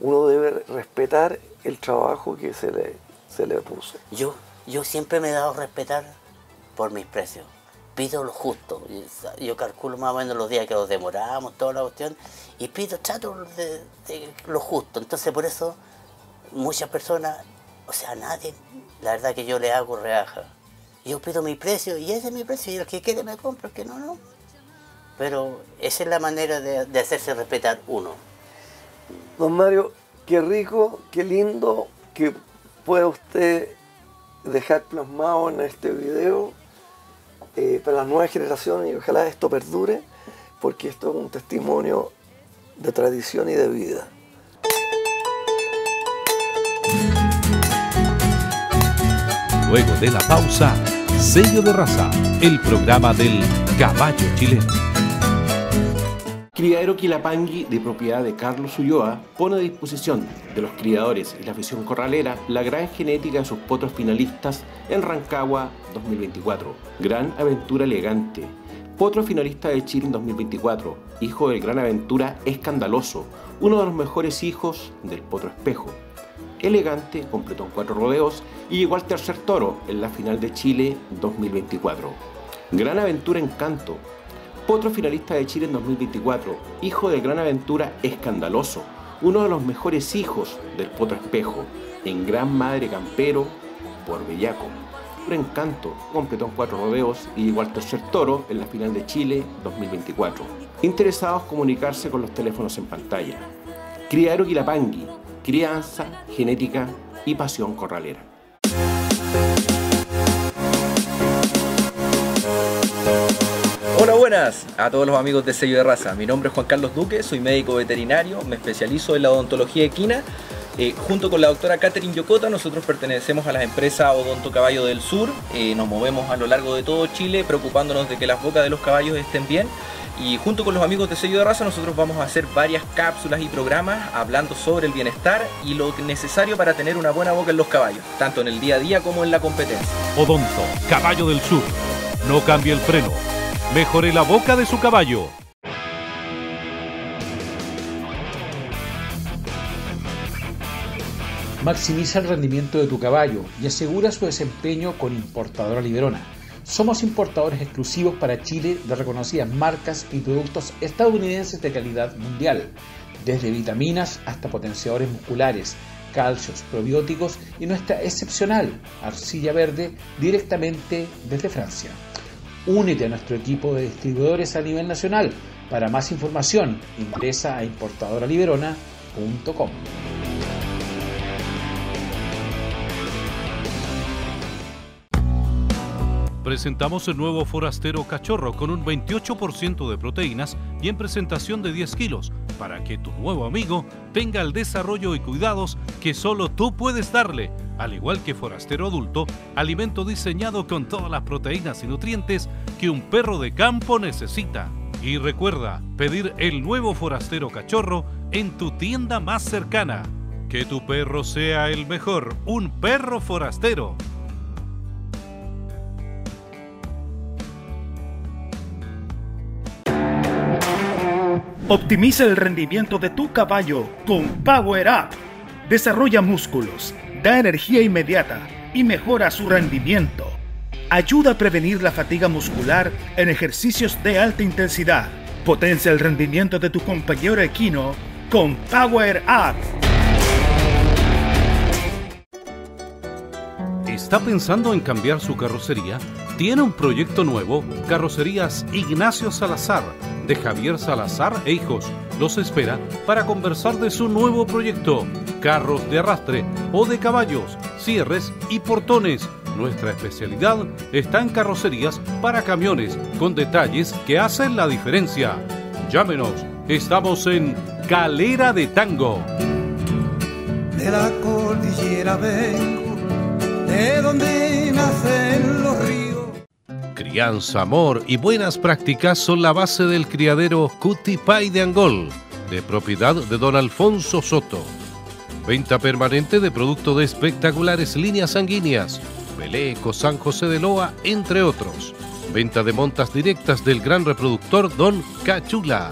uno debe respetar el trabajo que se le, se le puso. yo, yo siempre me he dado a respetar por mis precios. Pido lo justo. Yo calculo más o menos los días que nos demoramos, toda la cuestión, y pido, trato de, de lo justo. Entonces por eso muchas personas, o sea, nadie, la verdad que yo le hago reaja. Yo pido mi precio y ese es mi precio y el que quiere me compra, el que no, no. Pero esa es la manera de, hacerse respetar uno. Don Mario, qué rico, qué lindo que pueda usted dejar plasmado en este video eh, para las nuevas generaciones y ojalá esto perdure, porque esto es un testimonio de tradición y de vida. Luego de la pausa, Sello de Raza, el programa del caballo chileno. Criadero Quilapangui, de propiedad de Carlos Ulloa, pone a disposición de los criadores y la afición corralera la gran genética de sus potros finalistas en Rancagua 2024. Gran Aventura Elegante. Potro finalista de Chile en 2024, hijo del Gran Aventura Escandaloso, uno de los mejores hijos del Potro Espejo. Elegante, completó en cuatro rodeos y llegó al tercer toro en la final de Chile 2024. Gran Aventura Encanto, potro finalista de Chile en 2024, hijo del Gran Aventura Escandaloso, uno de los mejores hijos del potro espejo, en Gran Madre Campero por Bellaco. Por encanto, completó en cuatro rodeos y llegó al tercer toro en la final de Chile 2024. Interesados comunicarse con los teléfonos en pantalla. Criadero Quilapangui, crianza, genética y pasión corralera. Hola, buenas a todos los amigos de Sello de Raza. Mi nombre es Juan Carlos Duque, soy médico veterinario, me especializo en la odontología equina eh, junto con la doctora Catherine Yokota, nosotros pertenecemos a la empresa Odonto Caballo del Sur. Eh, nos movemos a lo largo de todo Chile preocupándonos de que las bocas de los caballos estén bien. Y junto con los amigos de Sello de Raza nosotros vamos a hacer varias cápsulas y programas hablando sobre el bienestar y lo necesario para tener una buena boca en los caballos, tanto en el día a día como en la competencia. Odonto, Caballo del Sur. No cambie el freno. Mejore la boca de su caballo. Maximiza el rendimiento de tu caballo y asegura su desempeño con Importadora Liberona. Somos importadores exclusivos para Chile de reconocidas marcas y productos estadounidenses de calidad mundial, desde vitaminas hasta potenciadores musculares, calcios, probióticos y nuestra excepcional arcilla verde directamente desde Francia. Únete a nuestro equipo de distribuidores a nivel nacional. Para más información, ingresa a importadoraliberona.com. Presentamos el nuevo Forastero Cachorro con un 28% de proteínas y en presentación de 10 kilos para que tu nuevo amigo tenga el desarrollo y cuidados que solo tú puedes darle. Al igual que Forastero Adulto, alimento diseñado con todas las proteínas y nutrientes que un perro de campo necesita. Y recuerda pedir el nuevo Forastero Cachorro en tu tienda más cercana. Que tu perro sea el mejor, un perro forastero. Optimiza el rendimiento de tu caballo con Power Up. Desarrolla músculos, da energía inmediata y mejora su rendimiento. Ayuda a prevenir la fatiga muscular en ejercicios de alta intensidad. Potencia el rendimiento de tu compañero equino con Power Up. ¿Está pensando en cambiar su carrocería? Tiene un proyecto nuevo, Carrocerías Ignacio Salazar, de Javier Salazar e Hijos. Los espera para conversar de su nuevo proyecto, carros de arrastre o de caballos, cierres y portones. Nuestra especialidad está en carrocerías para camiones, con detalles que hacen la diferencia. Llámenos, estamos en Calera de Tango. De la cordillera vengo, de donde. Crianza, amor y buenas prácticas son la base del criadero Cutipay de Angol, de propiedad de don Alfonso Soto. Venta permanente de producto de espectaculares líneas sanguíneas, Beleco, San José de Loa, entre otros. Venta de montas directas del gran reproductor Don Cachula.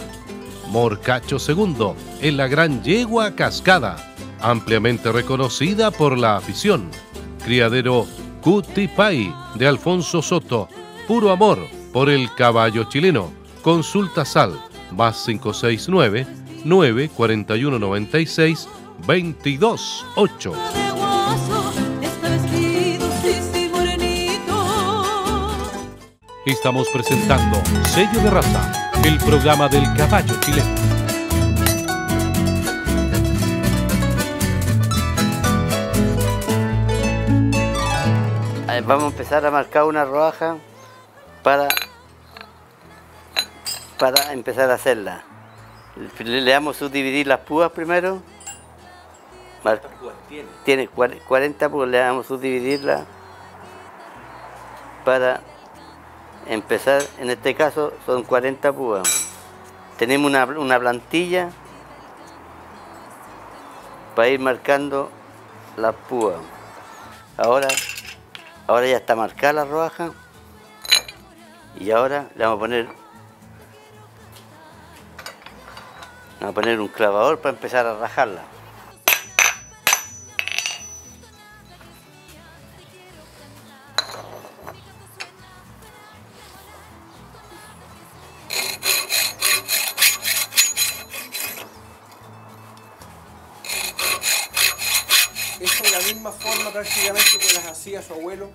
Morcacho II, en la Gran Yegua Cascada, ampliamente reconocida por la afición. Criadero Cutipay de Alfonso Soto, puro amor por el caballo chileno. Consulta Sal, más 569 941 96 22 8. Estamos presentando Sello de Raza, el programa del caballo chileno. Vamos a empezar a marcar una roja para, para empezar a hacerla. Le damos subdividir las púas primero. ¿Cuántas púas tiene? Tiene 40 púas, le damos subdividirla para empezar, en este caso son 40 púas. Tenemos una, una plantilla para ir marcando las púas. Ahora, ahora ya está marcada la roja. Y ahora le vamos a poner, vamos a poner un clavador para empezar a rajarla. Esa es la misma forma prácticamente que las hacía su abuelo.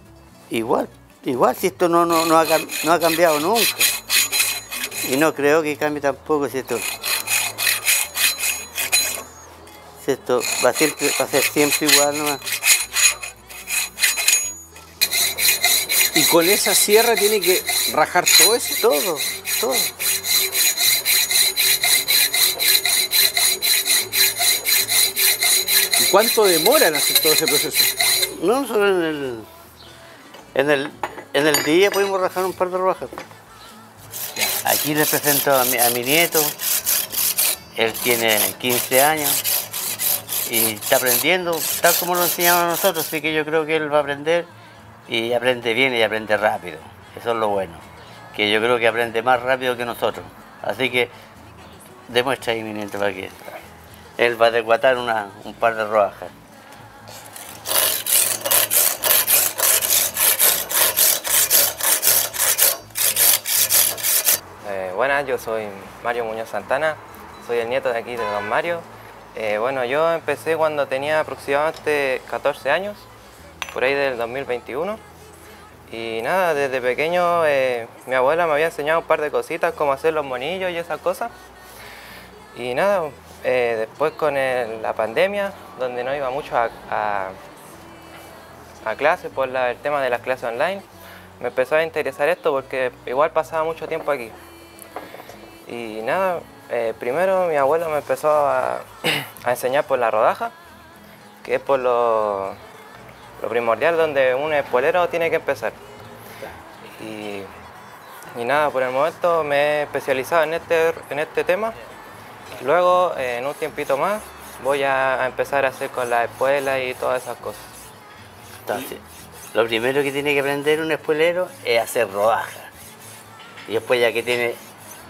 Igual, igual, si esto no, no, no, ha, no ha cambiado nunca. Y no creo que cambie tampoco si esto. Si esto va siempre, va a ser siempre igual nomás. ¿Y con esa sierra tiene que rajar todo eso? Todo, todo. ¿Y cuánto demora en hacer todo ese proceso? No, solo en el, en el, en el día pudimos rajar un par de rojas. Aquí les presento a mi, nieto. Él tiene 15 años y está aprendiendo tal como lo enseñamos a nosotros, así que yo creo que él va a aprender y aprende bien y aprende rápido. Eso es lo bueno, que yo creo que aprende más rápido que nosotros. Así que demuestra ahí mi nieto para que él va a desguatar una, un par de rodajas. Buenas, yo soy Mario Muñoz Santana, soy el nieto de aquí de Don Mario. Eh, bueno, yo empecé cuando tenía aproximadamente 14 años, por ahí del 2021. Y nada, desde pequeño eh, mi abuela me había enseñado un par de cositas, como hacer los monillos y esas cosas. Y nada, eh, después con la pandemia, donde no iba mucho a, a, a clases por el tema de las clases online, me empezó a interesar esto porque igual pasaba mucho tiempo aquí. Y nada, eh, primero mi abuelo me empezó a, enseñar por la rodaja, que es por lo, lo primordial donde un espuelero tiene que empezar. Y, y nada, por el momento me he especializado en este, en este tema. Luego, eh, en un tiempito más, voy a, empezar a hacer con la espuela y todas esas cosas. Entonces, lo primero que tiene que aprender un espuelero es hacer rodajas. Y después ya que tiene,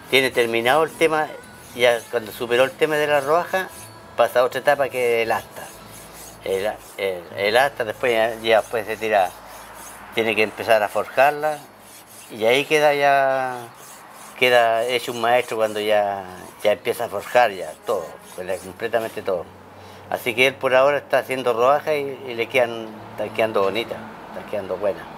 tiene terminado el tema, ya cuando superó el tema de la rodaja, pasa otra etapa que es el asta. El, el- asta después ya, ya después se tira, tiene que empezar a forjarla y ahí queda ya queda hecho un maestro cuando ya, ya empieza a forjar ya todo, completamente todo. Así que él por ahora está haciendo rodajas y, le quedan, están quedando bonitas, están quedando buenas.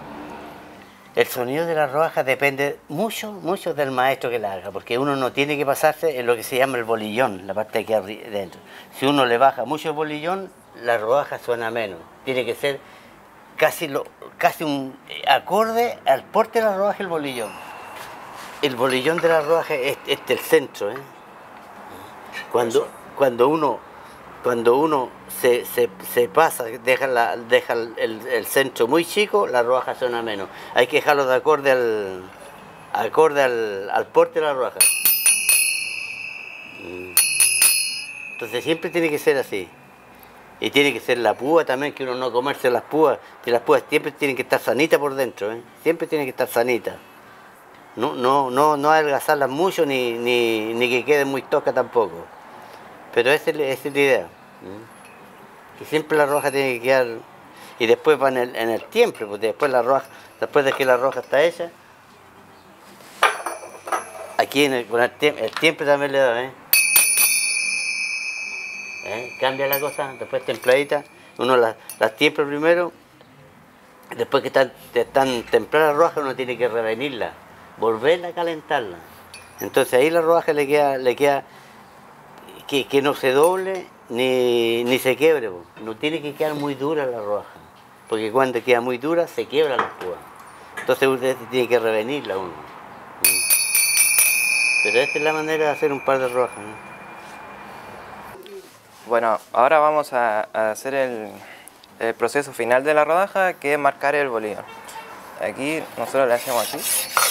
El sonido de la rodaja depende mucho, mucho del maestro que la haga, porque uno no tiene que pasarse en lo que se llama el bolillón, la parte aquí arri- dentro. Si uno le baja mucho el bolillón, la rodaja suena menos. Tiene que ser casi, lo, casi un eh, acorde al porte de la rodaja el bolillón. El bolillón de la rodaja es, es del centro. ¿eh? Cuando, cuando uno, cuando uno se, se- pasa, deja, la- deja el, el- centro muy chico, la rodaja suena menos. Hay que dejarlo de acorde al, acorde al, al porte de la rodaja. Mm. Entonces siempre tiene que ser así. Y tiene que ser la púa también, que uno no comerse las púas, que las púas siempre tienen que estar sanitas por dentro, ¿eh? siempre tienen que estar sanitas. No, no, no, no adelgazarlas mucho ni, ni, ni que queden muy toscas tampoco. Pero esa es, la- la idea. Que siempre la roja tiene que quedar. Y después va en el, en el tiempo, porque después la roja, después de que la roja está hecha, aquí en el, con el, el tiempo también le da, ¿eh? ¿Eh? Cambia la cosa, después templadita, uno las, las tiempla primero, después que están, están templadas las rojas uno tiene que revenirla, volverla a calentarla. Entonces ahí la rodaja le queda, le queda que, no se doble ni, ni se quiebre, no tiene que quedar muy dura la rodaja, porque cuando queda muy dura se quiebra la púa. Entonces usted tiene que revenirla uno. Pero esta es la manera de hacer un par de rodajas. ¿no? Bueno, ahora vamos a, hacer el, proceso final de la rodaja, que es marcar el bolillón. Aquí nosotros le hacemos así.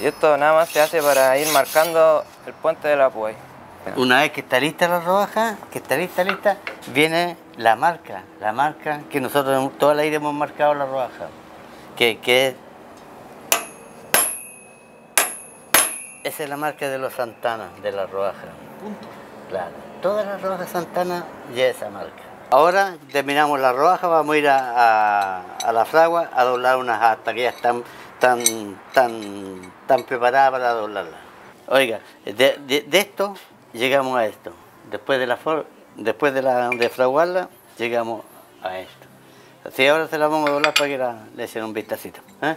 Y esto nada más se hace para ir marcando el puente de la púa. Una vez que está lista la rodaja, que está lista, lista, viene la marca, la marca que nosotros toda la vida hemos marcado la rodaja, que, que es- esa es la marca de los Santana, de la rodaja. Claro, todas las rodajas Santana lleva esa marca. Ahora terminamos la rodaja, vamos a ir a, a- a la fragua a doblar unas hasta que ya están tan, tan, tan preparadas para doblarlas. Oiga, de, de- esto llegamos a esto. Después de la for- después de la llegamos a esto. Así ahora se la vamos a doblar para que la, le echen un vistacito. ¿eh?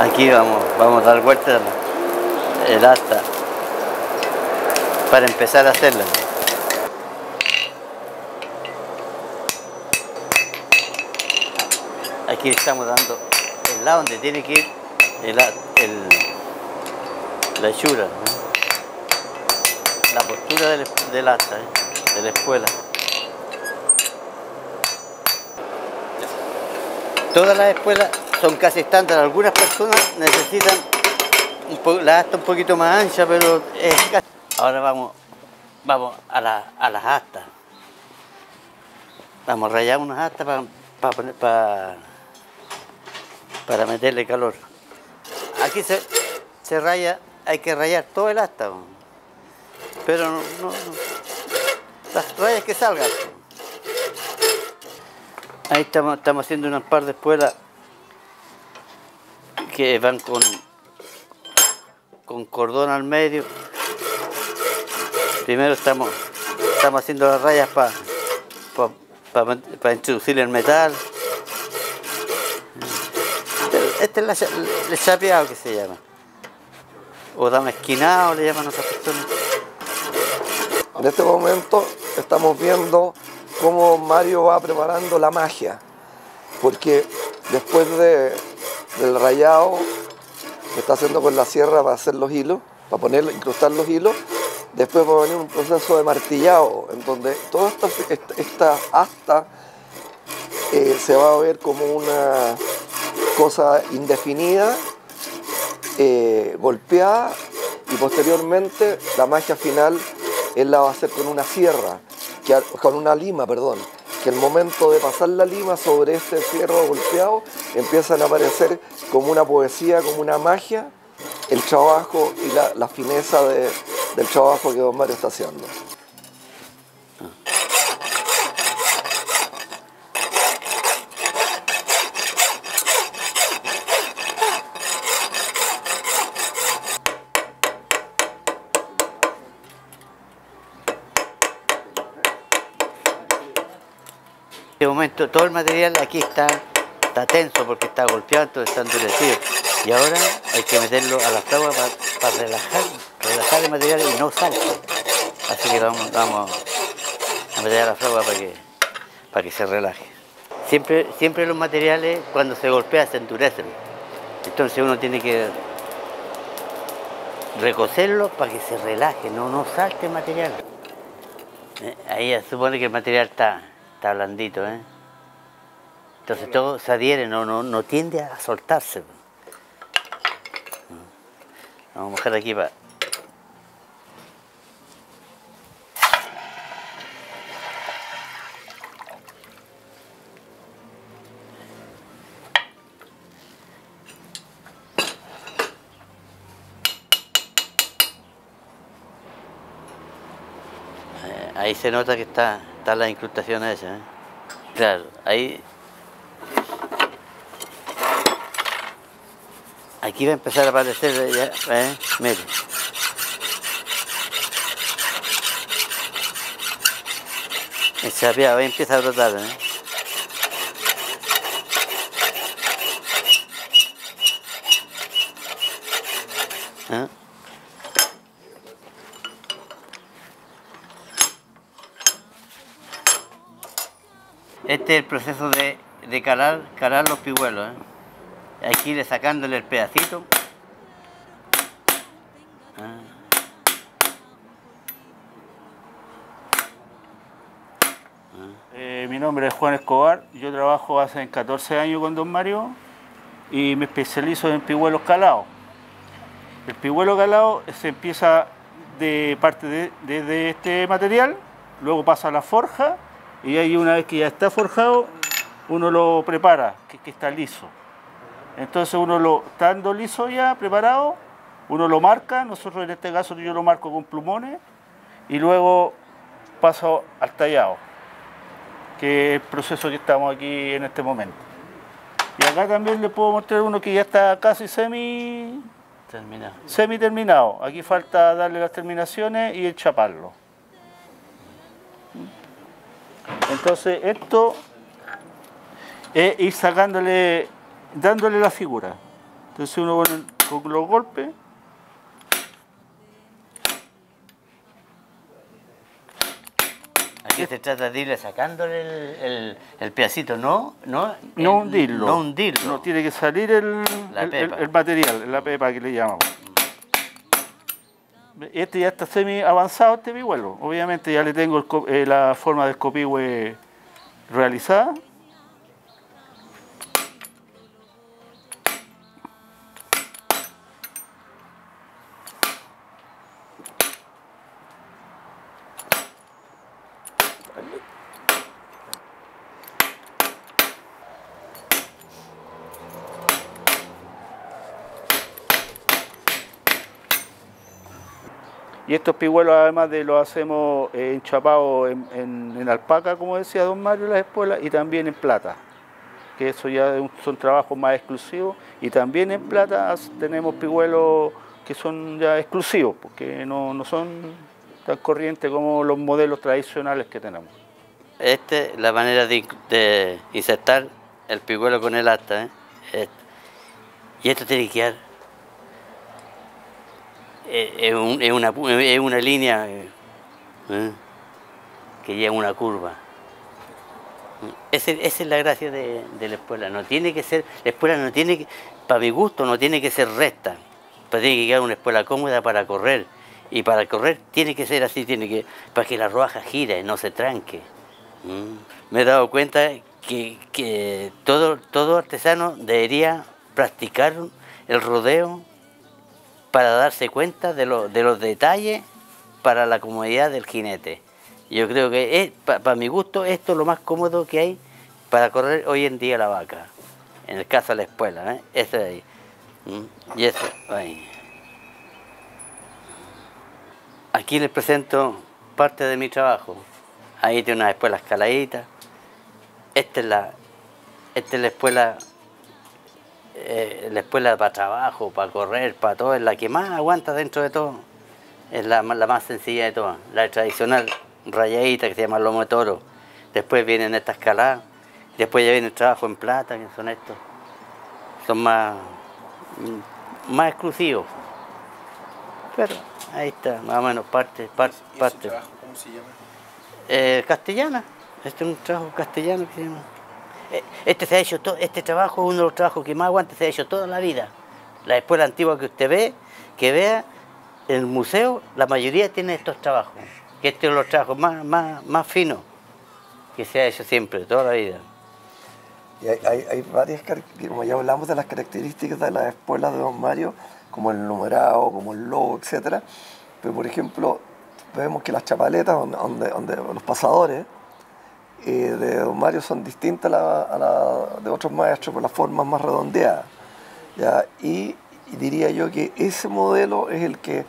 Aquí vamos, vamos a dar vuelta el- el asta para empezar a hacerla. Aquí estamos dando el lado donde tiene que ir el, la hechura, la postura del, del asta, ¿eh? de la espuela. Todas las espuelas son casi estándar. Algunas personas necesitan un la asta un poquito más ancha, pero es casi. Ahora vamos, vamos a, la- a las astas. Vamos a rayar unas astas para, para, poner- para, meterle calor. Aquí se, se raya, hay que rayar todo el asta, pero no, no- no. las rayas que salgan. Ahí estamos, estamos haciendo unas par de espuelas que van con, con cordón al medio. Primero estamos, estamos haciendo las rayas para introducir el metal. Este es el chapeado que se llama. O dama esquinado le llaman otras personas. En este momento estamos viendo cómo Mario va preparando la magia, porque después de- del rayado que está haciendo con la sierra para hacer los hilos, para poner, incrustar los hilos, después va a venir un proceso de martillado, en donde toda esta, esta asta eh, se va a ver como una cosa indefinida, eh, golpeada, y posteriormente la magia final él la va a hacer con una sierra, que, con una lima, perdón, que al momento de pasar la lima sobre este fierro golpeado empiezan a aparecer como una poesía, como una magia, el trabajo y la, la fineza de- del trabajo que Don Mario está haciendo. Este momento todo el material aquí está, está tenso porque está golpeado, entonces está endurecido. Y ahora hay que meterlo a la fragua para relajar, relajar el material y no salte. Así que vamos, vamos a meter a la fragua para que, para que se relaje. Siempre, siempre los materiales cuando se golpea se endurecen. Entonces uno tiene que recocerlo para que se relaje, no, no salte el material. Eh, Ahí se supone que el material está, está blandito, ¿eh? Entonces todo se adhiere, no, no, no tiende a soltarse. Vamos a mojar aquí para... Ahí se nota que está, están las incrustaciones esas. ¿eh? Claro, ahí. Aquí va a empezar a aparecer ya, ¿eh? Mire. El chapeado ahí empieza a brotar, ¿eh? ¿Eh? Este es el proceso de, de calar, calar los pihuelos. ¿eh? Hay que ir sacándole el pedacito. Ah. Eh, mi nombre es Juan Escobar, yo trabajo hace 14 años con Don Mario y me especializo en pihuelos calados. El pihuelo calado se empieza de parte de, desde este material, luego pasa a la forja y ahí una vez que ya está forjado, uno lo prepara, que, que está liso. Entonces uno lo, estando liso ya, preparado, uno lo marca, nosotros en este caso yo lo marco con plumones y luego paso al tallado, que es el proceso que estamos aquí en este momento. Y acá también les puedo mostrar uno que ya está casi semi Terminado. semi terminado. Aquí falta darle las terminaciones y enchaparlo. Entonces esto es ir sacándole, dándole la figura. Entonces uno con, los golpes Aquí se trata de irle sacándole el, el, el pedacito, no, no, no el- hundirlo. No hundirlo. No, tiene que salir el, el material, la pepa que le llamamos. Este ya está semi avanzado, este pihuelo. Obviamente ya le tengo eh, la forma del copihue realizada. Y estos pihuelos además de los hacemos eh, enchapados en, en- en alpaca, como decía don Mario, las espuelas, y también en plata, que eso ya es son trabajos más exclusivos. Y también en plata tenemos pihuelos que son ya exclusivos, porque no, no son tan corrientes como los modelos tradicionales que tenemos. Este, la manera de, insertar el picuelo con el asta, ¿eh? Esto. Y esto tiene que quedar. Eh, Es, un- es una, es una línea eh, ¿eh? que lleva una curva. Esa es la gracia de, la escuela. No tiene que ser, la escuela no tiene que, para mi gusto, no tiene que ser recta. Tiene que quedar una escuela cómoda para correr. Y para correr tiene que ser así, tiene que, para que la roja gire, no se tranque. Mm. Me he dado cuenta que, que todo, todo artesano debería practicar el rodeo para darse cuenta de, de los detalles para la comodidad del jinete. Yo creo que para mi gusto esto es lo más cómodo que hay para correr hoy en día la vaca. En el caso de la escuela, ¿eh? Eso de ahí. Mm. Y eso, ahí. Aquí les presento parte de mi trabajo. Ahí tiene una escuela escaladita. Esta es la, esta es la escuela, eh, la escuela para trabajo, para correr, para todo. Es la que más aguanta dentro de todo. Es la, más- la más sencilla de todas. La tradicional rayadita que se llama lomo de toro. Después vienen estas escaladas. Después ya viene el trabajo en plata, que son estos. Son más, mm, más exclusivos. Pero ahí está, más o menos parte, parte, parte. ¿Cómo se llama? Eh, castellana. Este es un trabajo castellano que se llama. Este se ha hecho este trabajo es uno de los trabajos que más aguanta, se ha hecho toda la vida. La escuela antigua que usted ve, que vea, en el museo, la mayoría tiene estos trabajos. Que este es los trabajos más, más, más finos que se ha hecho siempre, toda la vida. Y hay, hay- hay varias, como ya hablamos de las características de las espuelas de Don Mario, como el numerado, como el logo, etc. Pero, por ejemplo, vemos que las chapaletas, donde, donde- donde los pasadores eh, de Don Mario son distintas a la, a la de otros maestros por las formas más redondeadas. ¿ya? Y, y diría yo que ese modelo es el que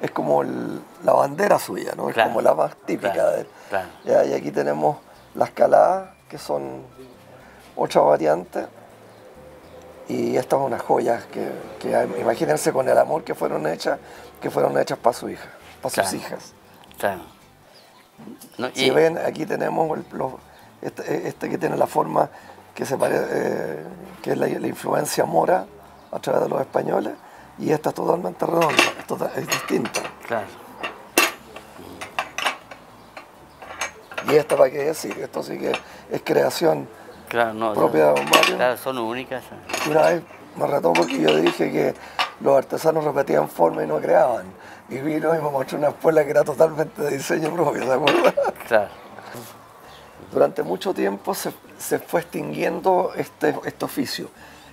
es como el- la bandera suya, ¿no? es Claro, como la más típica claro, de él. claro. ¿ya? Y aquí tenemos las caladas, que son otra variante. Y estas son unas joyas que, que imagínense con el amor que fueron hechas, que fueron hechas para su hija, para sus hijas. Claro. No, Si ven, aquí tenemos el- los- este, este que tiene la forma que se pare- eh, que es la, la influencia mora a través de los españoles, y esta es totalmente redonda, es distinta. Claro. Y esta para qué decir, esto sí que es creación Claro, no, propia de Don Mario. Claro, son únicas. Una vez me retó porque yo dije que los artesanos repetían forma y no creaban. Y vino y me mostró una escuela que era totalmente de diseño propio, ¿se acuerdan? Claro. Durante mucho tiempo se, se fue extinguiendo este, este oficio.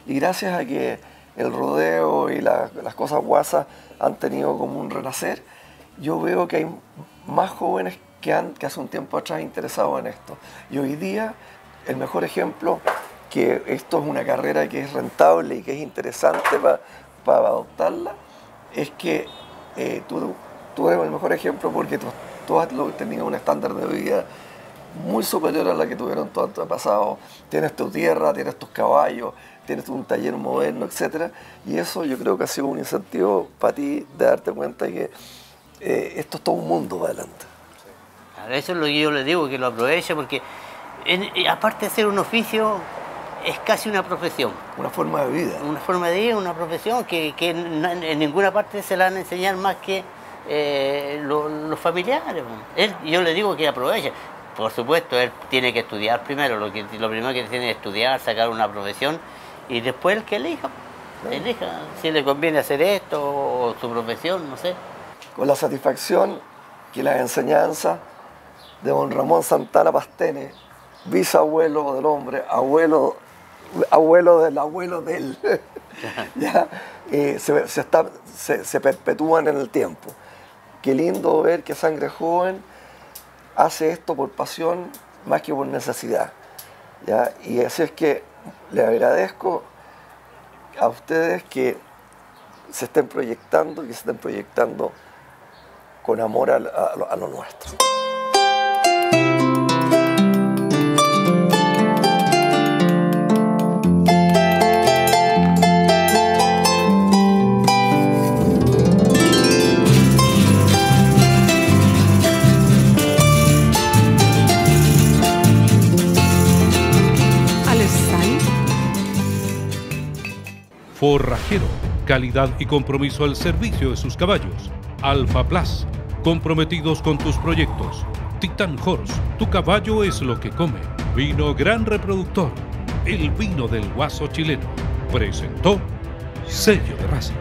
Y gracias a que el rodeo y la- las cosas guasas han tenido como un renacer, yo veo que hay más jóvenes que, han, que hace un tiempo atrás interesados en esto. Y hoy día, el mejor ejemplo que esto es una carrera que es rentable y que es interesante para adoptarla, es que eh, tú, tú eres el mejor ejemplo porque tú, tú has tenido un estándar de vida muy superior a la que tuvieron tus antepasados. Tienes tu tierra, tienes tus caballos, tienes un taller moderno, etc. Y eso yo creo que ha sido un incentivo para ti de darte cuenta que eh, esto es todo un mundo para adelante. Eso es lo que yo le digo, que lo aproveche, porque aparte de ser un oficio, es casi una profesión. Una forma de vida. Una forma de vida, una profesión que, en, ninguna parte se la van a enseñar más que eh, los familiares. yo le digo que aproveche. Por supuesto, él tiene que estudiar primero, lo, que, lo primero que tiene es estudiar, sacar una profesión y después el que elija, elija si le conviene hacer esto o su profesión, no sé. Con la satisfacción que la enseñanza de don Ramón Santana Pastene, bisabuelo del hombre, abuelo, abuelo del abuelo de él, ya, eh, se, está, se perpetúan en el tiempo. Qué lindo ver que Sangre Joven hace esto por pasión más que por necesidad. ¿ya? Y así es que le agradezco a ustedes que se estén proyectando que se estén proyectando con amor a, a lo nuestro. Forrajero, calidad y compromiso al servicio de sus caballos. Alfa Plus, comprometidos con tus proyectos. Titan Horse, tu caballo es lo que come. Vino Gran Reproductor, el vino del guaso chileno. Presentó Sello de Raza.